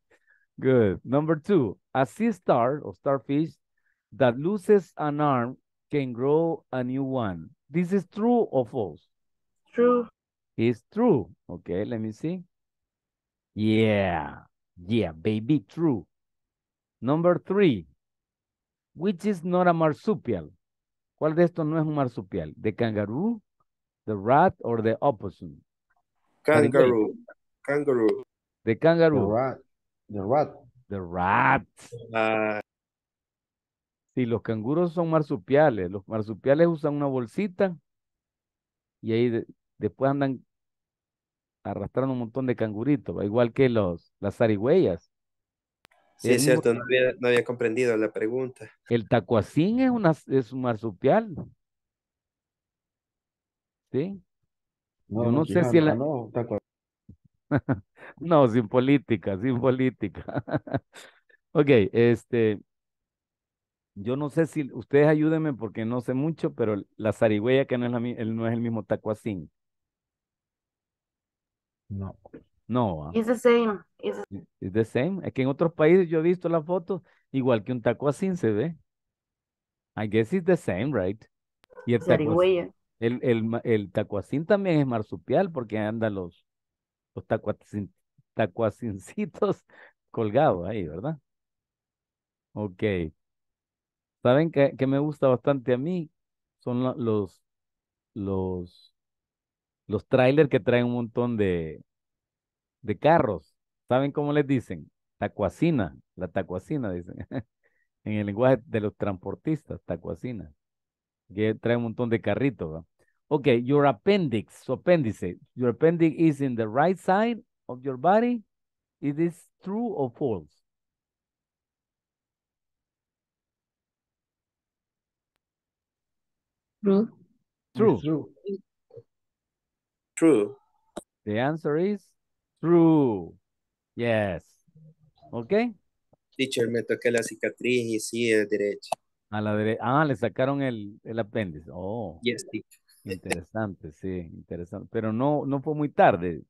good. Number two, a sea star or starfish that loses an arm can grow a new one. This is true or false? True. It's true. Okay, let me see. Yeah, yeah, baby, true. Number three, which is not a marsupial? ¿Cuál de estos no es un marsupial? The kangaroo, the rat, or the opossum? Kangaroo. Kangaroo. The kangaroo. The kangaroo. rat. The rat. The rat. Ah, Sí, los canguros son marsupiales. Los marsupiales usan una bolsita y ahí de- después andan arrastrando un montón de canguritos, igual que los, las zarigüeyas. sí, es cierto, no había, no había comprendido la pregunta. El tacuacín es, una, es un marsupial. ¿Sí? Yo no sé si la- no, No, sin política, sin política. Ok, este, yo no sé si, ustedes ayúdenme porque no sé mucho, pero la zarigüeya que no es, la no es el mismo tacuacín. No. No, ¿ah? It's the same. It's Es the same. Es que en otros países yo he visto la foto, igual que un tacuacín se ve. I guess it's the same, right? Y el tacuacín, zarigüeya. el, el, el tacuacín también es marsupial porque andan los, los tacuacín, tacuacincitos colgados ahí, ¿verdad? Ok. ¿Saben qué, me gusta bastante a mí? Son lo- los, los, los trailers que traen un montón de, de carros. ¿Saben cómo les dicen? Tacuacina, la tacuacina, dicen. En el lenguaje de los transportistas, tacuacina. Que trae un montón de carritos, ¿va? Ok, your appendix, su apéndice. Your appendix is in the right side of your body. Is this true or false? True. True. True. True. The answer is true. Yes. Ok. Teacher, me toqué la cicatriz y sí, es derecha. A la derecha. Ah, le sacaron el, el apéndice. Oh, Yes, teacher. interesante, sí, interesante. Pero no, no fue muy tarde.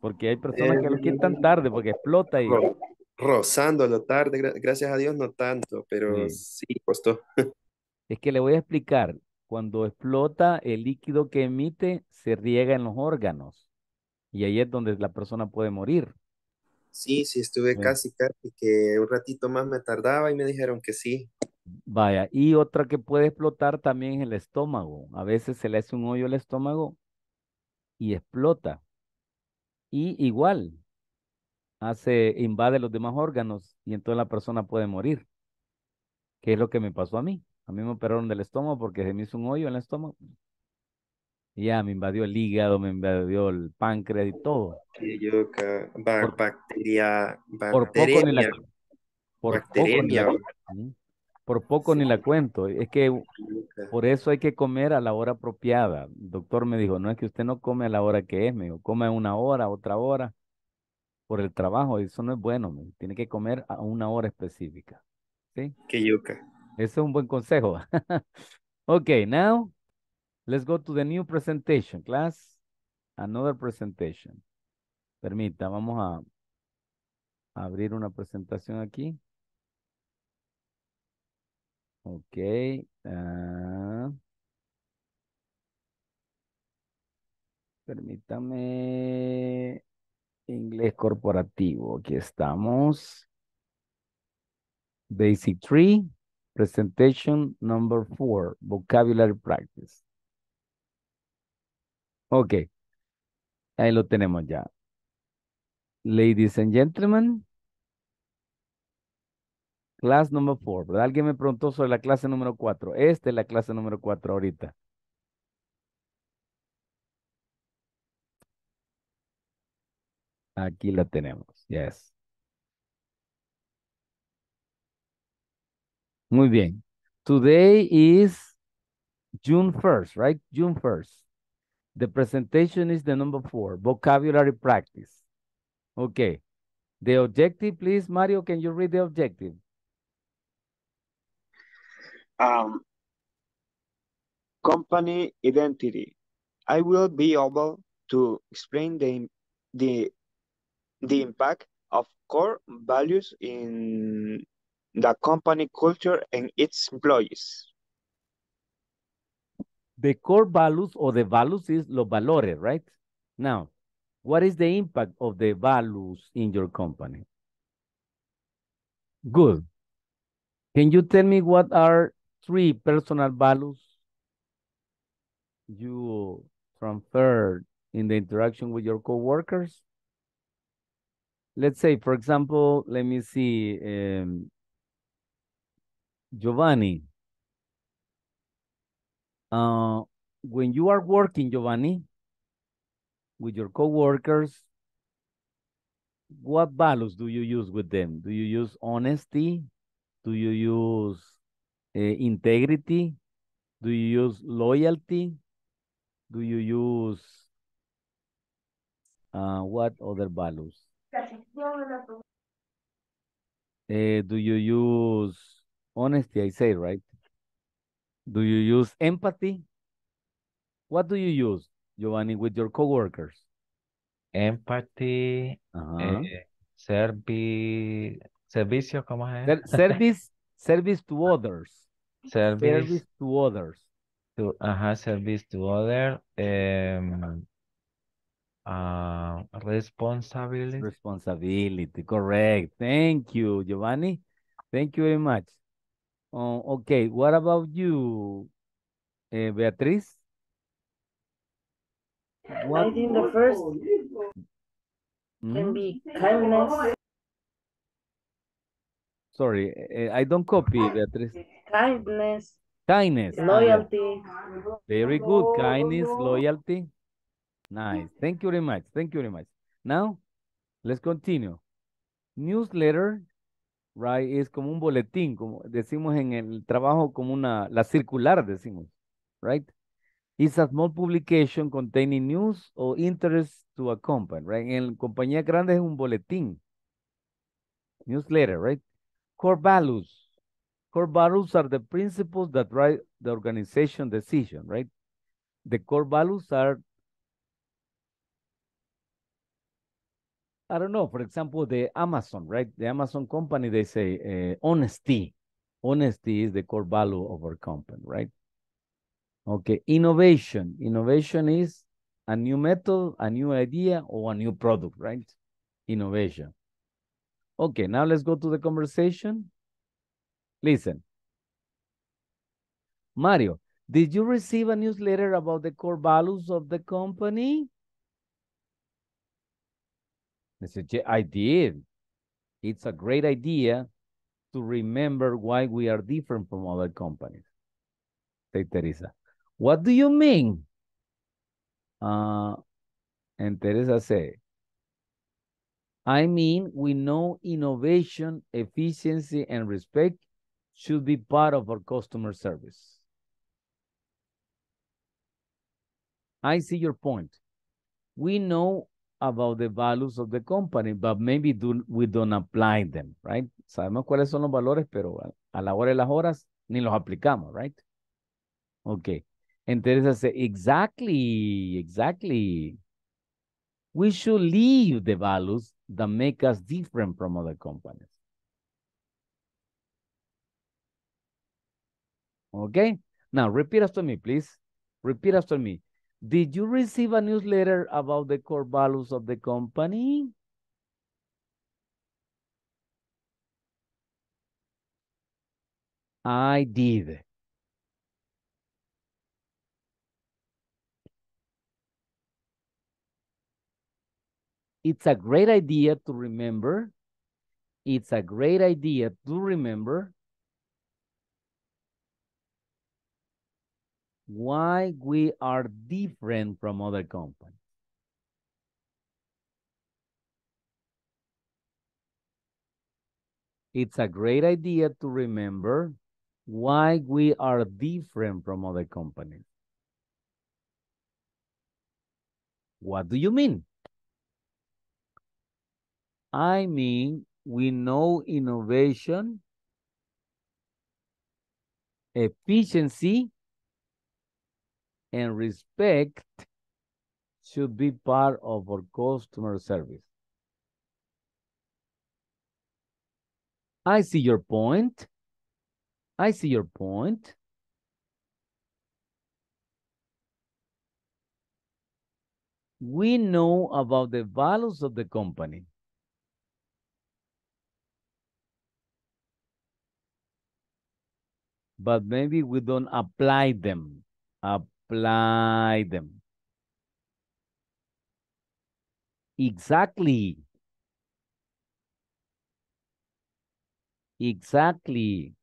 Porque hay personas que lo Eh, quitan tarde porque explota y. Ro- rozándolo tarde, gra- gracias a Dios no tanto, pero Sí. sí costó. Es que le voy a explicar. Cuando explota, el líquido que emite se riega en los órganos. Y ahí es donde la persona puede morir. Sí, sí, estuve Sí. casi, casi que un ratito más me tardaba y me dijeron que sí. Vaya, y otra que puede explotar también es el estómago. A veces se le hace un hoyo al estómago y explota. Y igual, hace, invade los demás órganos y entonces la persona puede morir. Que es lo que me pasó a mí. A mí me operaron del estómago porque se me hizo un hoyo en el estómago. Y ya me invadió el hígado, me invadió el páncreas y todo. Yo, ca- ba- bacteria, Por poco ni la, bacteremia, por poco ni la, por poco ni la cuento. Es que. Por eso hay que comer a la hora apropiada. El doctor me dijo, no es que usted no come a la hora que es, me dijo, come una hora, otra hora, por el trabajo. Eso no es bueno, me dijo, Tiene que comer a una hora específica. ¿Sí? Que yuca. Ese es un buen consejo. Okay, now let's go to the new presentation, class. Another presentation. Permita, vamos a abrir una presentación aquí. Ok. ah. Permítame. Inglés corporativo. Aquí estamos. Basic 3. Presentation number 4. Vocabulary practice. Ok. Ahí lo tenemos ya. Ladies and gentlemen. Class number 4. ¿verdad? Alguien me preguntó sobre la clase número 4. Esta es la clase número 4 ahorita. Aquí la tenemos. Yes. Muy bien. Today is June 1st, right? June 1st. The presentation is the number four, vocabulary practice. Okay. The objective, please, Mario, can you read the objective? um, company identity. I will be able to explain the, the, the impact of core values in the company culture and its employees. The core values or the values is los valores, right? Now, what is the impact of the values in your company? Good. Can you tell me what are three personal values you transferred in the interaction with your coworkers? Let's say, for example, let me see, um, Giovanni. Uh, when you are working, Giovanni, with your coworkers, what values do you use with them? Do you use honesty? Do you use uh, integrity? Do you use loyalty? Do you use uh, what other values? Uh, do you use honesty? I say, right? Do you use empathy? What do you use, Giovanni, with your coworkers? Empathy, Ajá. eh, servi- servicio, ¿cómo es? Ser- service, service to others. Service Service to others. to, ajá, service to other, em, ah, responsibility. Responsibility, correct. Thank you, Giovanni. Thank you very much. Oh, okay, what about you, eh, Beatriz? I What? think the first can Mm, be kindness, Sorry, eh, I don't copy, Beatriz. kindness, Kindness. ah, loyalty. Very good. Kindness, loyalty. Nice. Thank you very much. Thank you very much. Now, let's continue. Newsletter, right, es como un boletín, como decimos en el trabajo, como una, la circular, decimos, right? It's a small publication containing news or interest to a company, right? En compañía grande es un boletín. Newsletter, right? Core values. Core values are the principles that drive the organization decision, right? The core values are, I don't know, for example, the Amazon, right? The Amazon company, they say uh, honesty. Honesty is the core value of our company, right? Okay, innovation. Innovation is a new method, a new idea, or a new product, right? Innovation. Okay, now let's go to the conversation. Listen. Mario, did you receive a newsletter about the core values of the company? I said, "Yeah, I did. It's a great idea to remember why we are different from other companies. Say, Teresa, what do you mean? Uh, and Teresa say, I mean, we know innovation, efficiency, and respect should be part of our customer service. I see your point. We know about the values of the company, but maybe do, we don't apply them, right? Sabemos cuáles son los valores, pero a, a la hora de las horas ni los aplicamos, right? Okay. And Teresa say, exactly, exactly. We should leave the values that make us different from other companies. Okay? Now, repeat after me, please. Repeat after me. Did you receive a newsletter about the core values of the company? I did. It's a great idea to remember. It's a great idea to remember why we are different from other companies. It's a great idea to remember why we are different from other companies. What do you mean? I mean, we know innovation efficiency and respect should be part of our customer service. I see your point. I see your point. We know about the values of the company. But maybe we don't apply them. Apply them. Exactly. Exactly.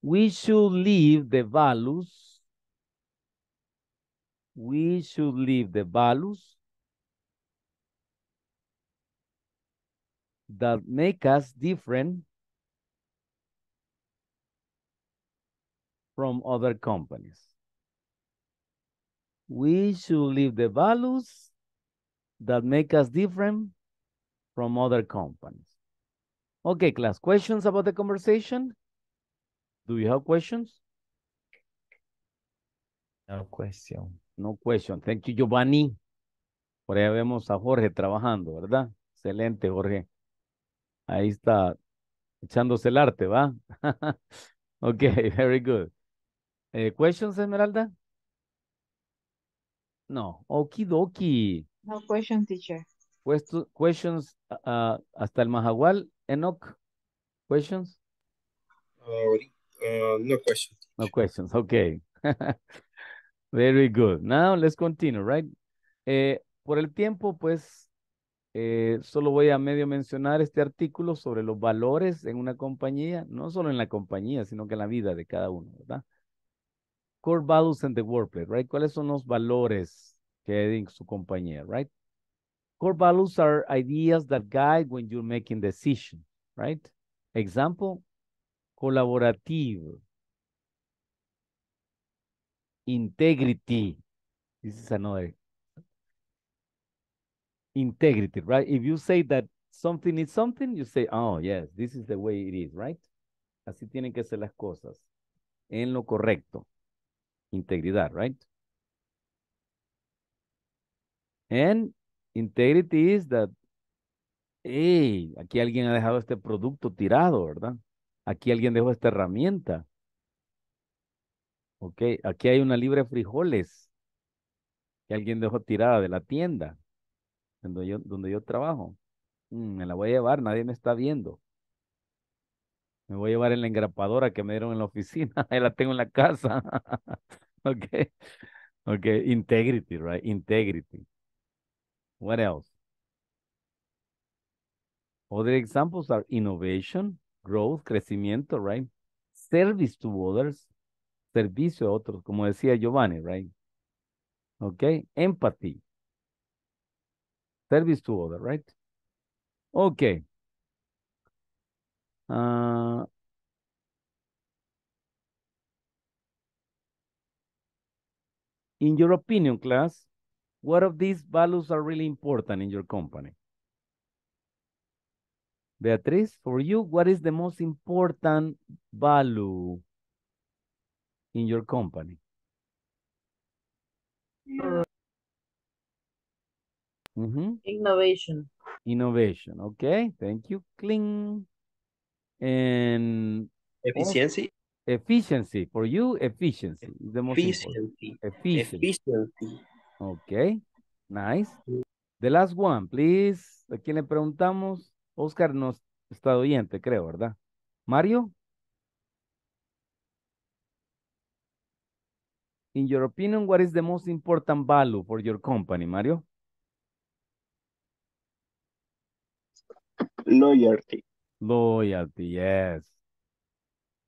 We should leave the values. We should leave the values that make us different from other companies. We should leave the values that make us different from other companies. Okay, class, questions about the conversation? Do you have questions? No question. No question. Thank you, Giovanni. Por ahí vemos a Jorge trabajando, ¿verdad? Excelente, Jorge. Ahí está echándose el arte, ¿va? okay, very good. Eh, questions, Esmeralda? No. Okie dokie. No question, teacher. Questu- questions uh, hasta el Mahahual, Enoch? Questions? Uh, no question. No questions, okay. Very good. Now let's continue, right? Eh, por el tiempo, pues, eh, solo voy a medio mencionar este artículo sobre los valores en una compañía, no solo en la compañía, sino que en la vida de cada uno, ¿verdad? Core values in the workplace, right? ¿Cuáles son los valores que hay su compañía, right? Core values are ideas that guide when you're making decisions, right? Example, colaborativo, integrity. This is another. Integrity, right? If you say that something is something, you say, oh, yes, this is the way it is, right? Así tienen que ser las cosas. En lo correcto. Integridad, right? And integrity is that, hey, aquí alguien ha dejado este producto tirado, ¿verdad? Aquí alguien dejó esta herramienta. Ok, aquí hay una libre de frijoles que alguien dejó tirada de la tienda donde yo, donde yo trabajo. Mm, me la voy a llevar, nadie me está viendo. Me voy a llevar en la engrapadora que me dieron en la oficina. Ahí la tengo en la casa. ok. Ok. Integrity, right? Integrity. What else? Other examples are innovation, growth, crecimiento, right? Service to others, servicio a otros, como decía Giovanni, right? Okay, empathy, service to others, right? Okay. Uh, in your opinion, class, what of these values are really important in your company? Beatriz, for you, what is the most important value in your company? Mhm. Innovation. Innovation, okay, thank you. Cling. And Efficiency. Efficiency, for you, efficiency is the most important. Efficiency. Efficiency. Efficiency. Okay, nice. The last one, please. ¿A quién le preguntamos? Oscar nos está oyente, creo, ¿verdad? Mario? In your opinion, what is the most important value for your company, Mario? Loyalty. Loyalty, yes.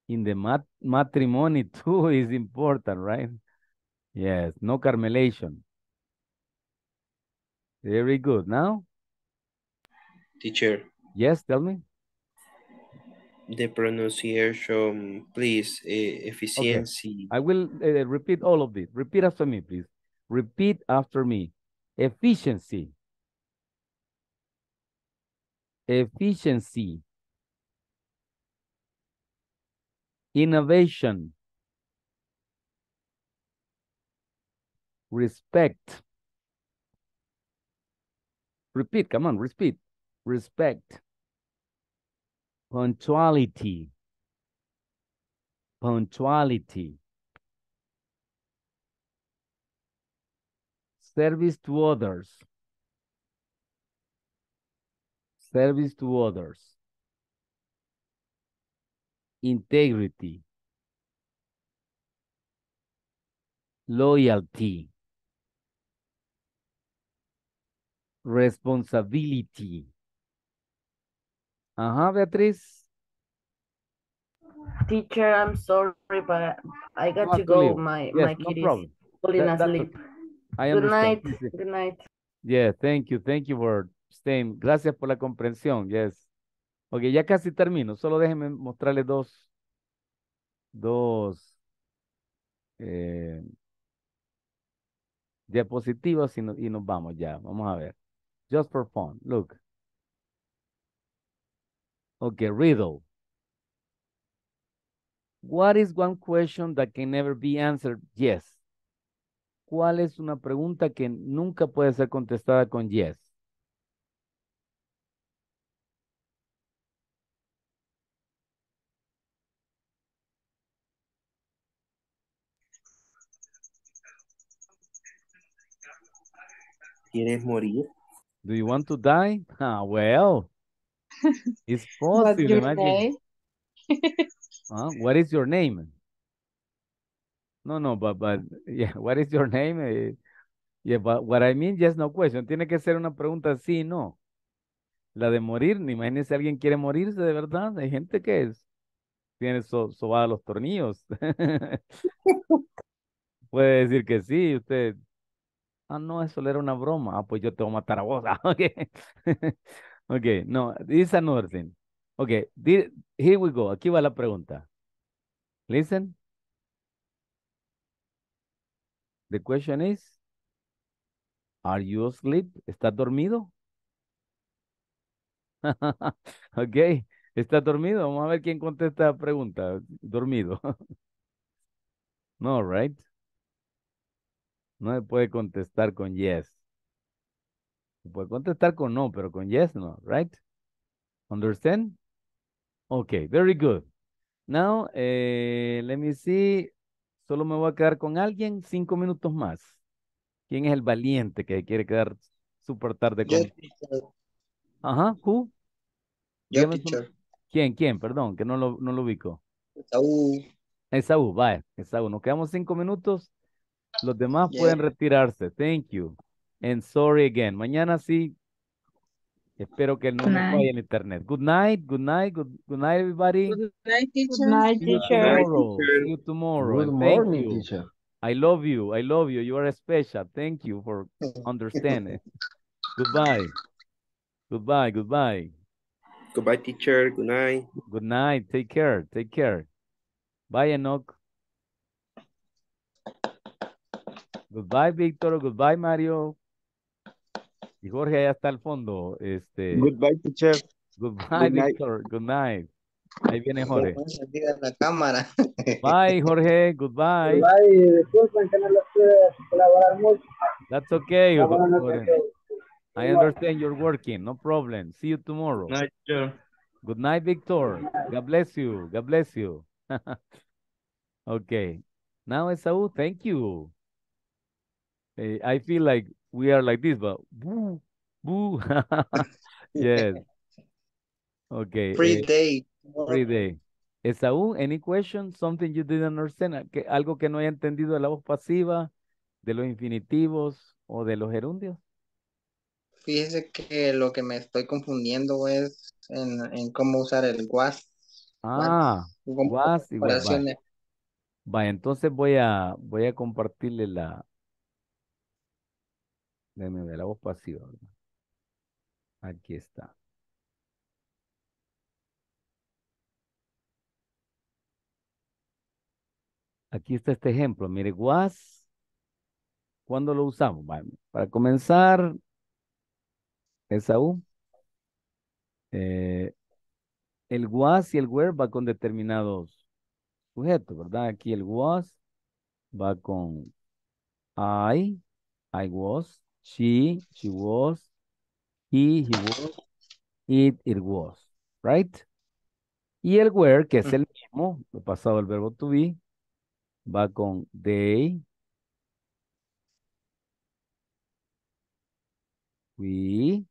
In the mat matrimony too is important, right? Yes, no carmelation. Very good. Now, Teacher, yes, tell me. the pronunciation, please. efficiency. I will uh, repeat all of this. Repeat after me, please. Repeat after me. Efficiency. Efficiency. Innovation. Respect. Repeat, come on, repeat. Respect. Punctuality. Punctuality. Service to others. Service to others. Integrity. Loyalty. Responsibility. Ajá, Beatriz. Teacher, I'm sorry, but I got No, to go. leave. My Yes, my no kid is falling That- asleep. I Good understand. night. Good night. Yeah, thank you, thank you for staying. Gracias por la comprensión, yes. Ok, ya casi termino. Solo déjenme mostrarles dos, dos eh, diapositivas y, no- y nos vamos ya. Vamos a ver. Just for fun. Look. Okay, riddle. What is one question that can never be answered? Yes. ¿Cuál es una pregunta que nunca puede ser contestada con yes? ¿Quieres morir? Do you want to die? Ah, well, it's possible. your imagine. name? Huh? What is your name? No, no, but, but, yeah, what is your name? Eh, yeah, but what I mean, yes, no question. Tiene que ser una pregunta sí, no. La de morir, ni imagínese alguien quiere morirse de verdad. Hay gente que es, tiene so, sobada los tornillos. Puede decir que sí, usted. Ah, no, eso era una broma. Ah, pues yo te voy a matar a vos. Ah, okay. okay, no, this is another thing. Okay, here we go. Aquí va la pregunta. Listen. The question is, are you asleep? ¿Estás dormido? Okay, ¿estás dormido? Vamos a ver quién contesta la pregunta. Dormido. No, right? No se puede contestar con yes. Se puede contestar con no, pero con yes no, right? Understand? Okay, very good. Now, eh, let me see. Solo me voy a quedar con alguien cinco minutos más. ¿Quién es el valiente que quiere quedar súper tarde Yo, con... Ajá, who? yo, su- teacher. ¿Quién? ¿Quién? Perdón, que no lo, no lo ubico. Saúl. Esaú, vaya, Esaú. Nos quedamos cinco minutos. Los demás Yeah. pueden retirarse. Thank you. And sorry again. Mañana sí. Espero que no Good night. falle el internet. Good night, good night, good, good night, everybody. Good night, teacher. night, See you teacher. tomorrow. See you tomorrow. Good morning, you. teacher. I love you. I love you. You are special. Thank you for understanding. Goodbye. Goodbye. Goodbye. Goodbye, teacher. Good night. Good night. Take care. Take care. Bye, Enoch. Goodbye, Víctor. Goodbye, Mario. Y Jorge allá está al fondo. Este, Goodbye, teacher. goodbye, Good. Víctor. Good night. Ahí viene Jorge. en la cámara. Bye, Jorge. Goodbye. Bye, disculpen que no les pude colaborar mucho. That's okay. Ah, Jorge. I understand you're working. No problem. See you tomorrow. Night, teacher. Good night, Victor. God bless you. God bless you. okay. Now, Esau, thank you. Eh, I feel like we are like this, but boo, boo. yes. Okay. Free eh, day. free day. Esaú, any question? Something you didn't understand? Que- algo que no haya entendido de la voz pasiva, de los infinitivos o de los gerundios? Fíjese que lo que me estoy confundiendo es en, en cómo usar el was. Ah, Cómo was y was. Vaya, entonces voy a, voy a compartirle la, déjeme ver la voz pasiva. Aquí está. Aquí está este ejemplo. Mire, was, ¿cuándo lo usamos? Para comenzar, Esaú, eh, el was y el were va con determinados sujeto, ¿verdad? Aquí el was va con I, I was, she, she was, he, he was, it, it was, right? Y el were, que es el mismo, lo pasado del verbo to be, va con they, we,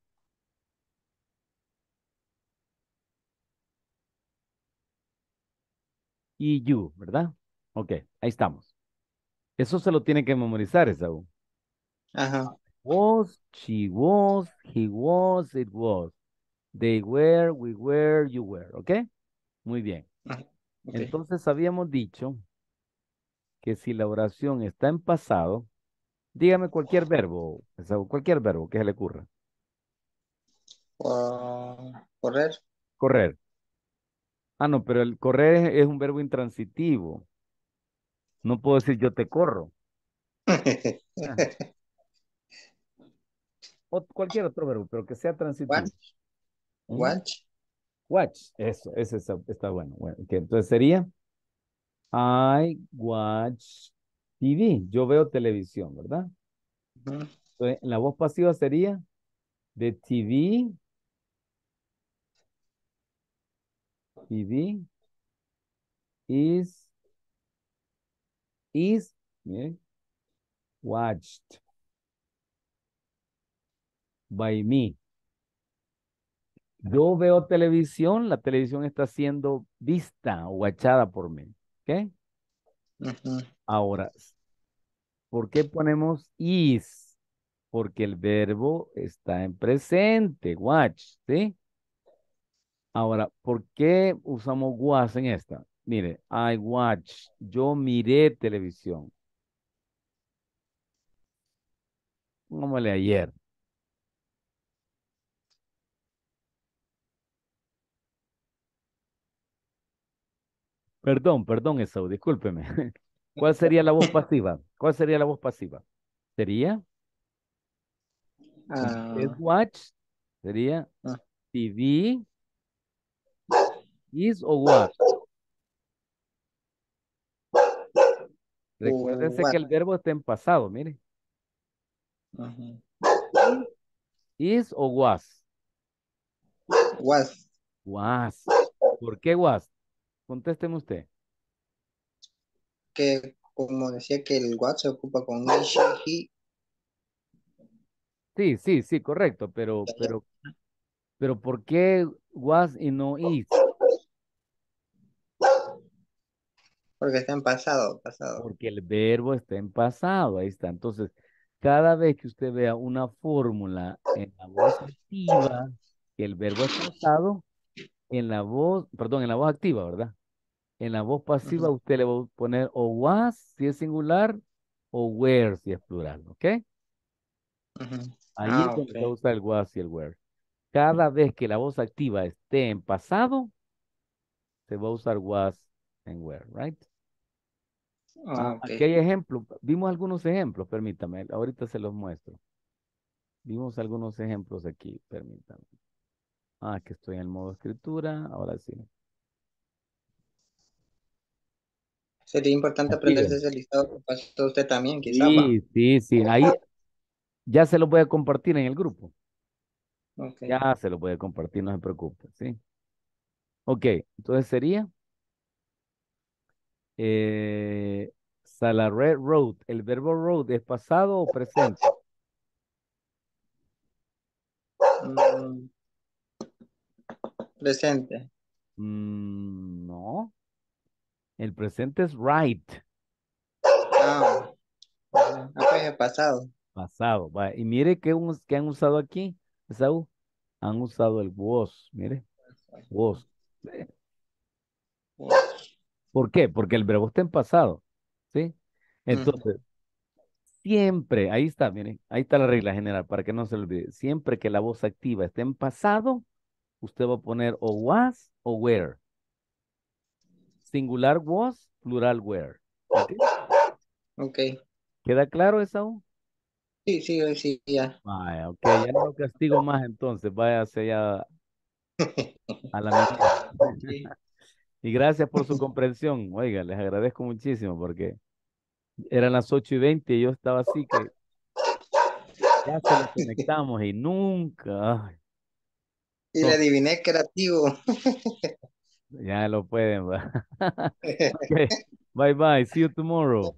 y you, ¿verdad? Ok, ahí estamos. Eso se lo tiene que memorizar, Esaú. Ajá. Was, she was, he was, it was. They were, we were, you were, ¿ok? Muy bien. Ok. Entonces habíamos dicho que si la oración está en pasado, dígame cualquier verbo, cualquier verbo que se le ocurra. Correr. Correr. Ah, no, pero el correr es, es un verbo intransitivo. No puedo decir yo te corro. O cualquier otro verbo, pero que sea transitivo. Watch. Watch. Watch, eso, ese está, está bueno. Bueno, entonces sería I watch TV. Yo veo televisión, ¿verdad? Entonces, en la voz pasiva sería The TV. TV is is miren, watched by me. Yo veo televisión, la televisión está siendo vista o watchada por mí. ¿Ok? Ahora, ¿por qué ponemos is? Porque el verbo está en presente, watch, ¿sí? Ahora, ¿por qué usamos was en esta? Mire, I watch, yo miré televisión. Pongámosle ayer. Perdón, perdón, Esaú, discúlpeme. ¿Cuál sería la voz pasiva? ¿Cuál sería la voz pasiva? Sería, es watch, sería Ah. TV, is o was. Recuérdense what. que el verbo está en pasado, mire. Is o was. Was. Was. ¿Por qué was? Contésteme usted. Que como decía que el what se ocupa con he, she, he. Sí, sí, sí, correcto, pero, pero, pero ¿por qué was y no is? Porque está en pasado, pasado. Porque el verbo está en pasado, ahí está. Entonces, cada vez que usted vea una fórmula en la voz activa, que el verbo es pasado, en la voz, perdón, en la voz activa, ¿verdad? En la voz pasiva usted le va a poner o was si es singular o were si es plural, ¿ok? Ahí Ah, es donde se usa el was y el were. Cada vez que la voz activa esté en pasado, se va a usar was and were, right? Ah, Ah, ok. aquí hay ejemplos. Vimos algunos ejemplos, permítame. Ahorita se los muestro. Vimos algunos ejemplos aquí, permítame. Ah, que estoy en el modo escritura. Ahora sí. Sería importante aprenderse ese listado que pasó usted también, quizás, va. Sí, sí, sí. Ahí ya se los voy a compartir en el grupo. Ok. Ya se los voy a compartir, no se preocupe, ¿sí? Ok, entonces sería eh, Salaret Road. ¿El verbo road es pasado o presente? Mm, presente. Mm, no. El presente es right. Ah, pues es pasado. Pasado. va. Y mire que, un- que han usado aquí, Esaú. Han usado el was, mire. Was. ¿Por qué? Porque el verbo está en pasado. ¿Sí? Entonces, siempre, ahí está, miren, ahí está la regla general para que no se olvide. Siempre que la voz activa esté en pasado, usted va a poner o was o were. Singular was, plural were. ¿Ok? Ok. ¿Queda claro, Esaú? Sí, sí, sí, ya. Vaya, ok, ya no lo castigo más entonces, váyase ya a la. Sí. Y gracias por su comprensión. Oiga, les agradezco muchísimo porque eran las 8 y 20 y yo estaba así que ya se lo conectamos y nunca. ay, Y le adiviné que era tío. ya lo pueden. va. Ok, Bye bye. See you tomorrow.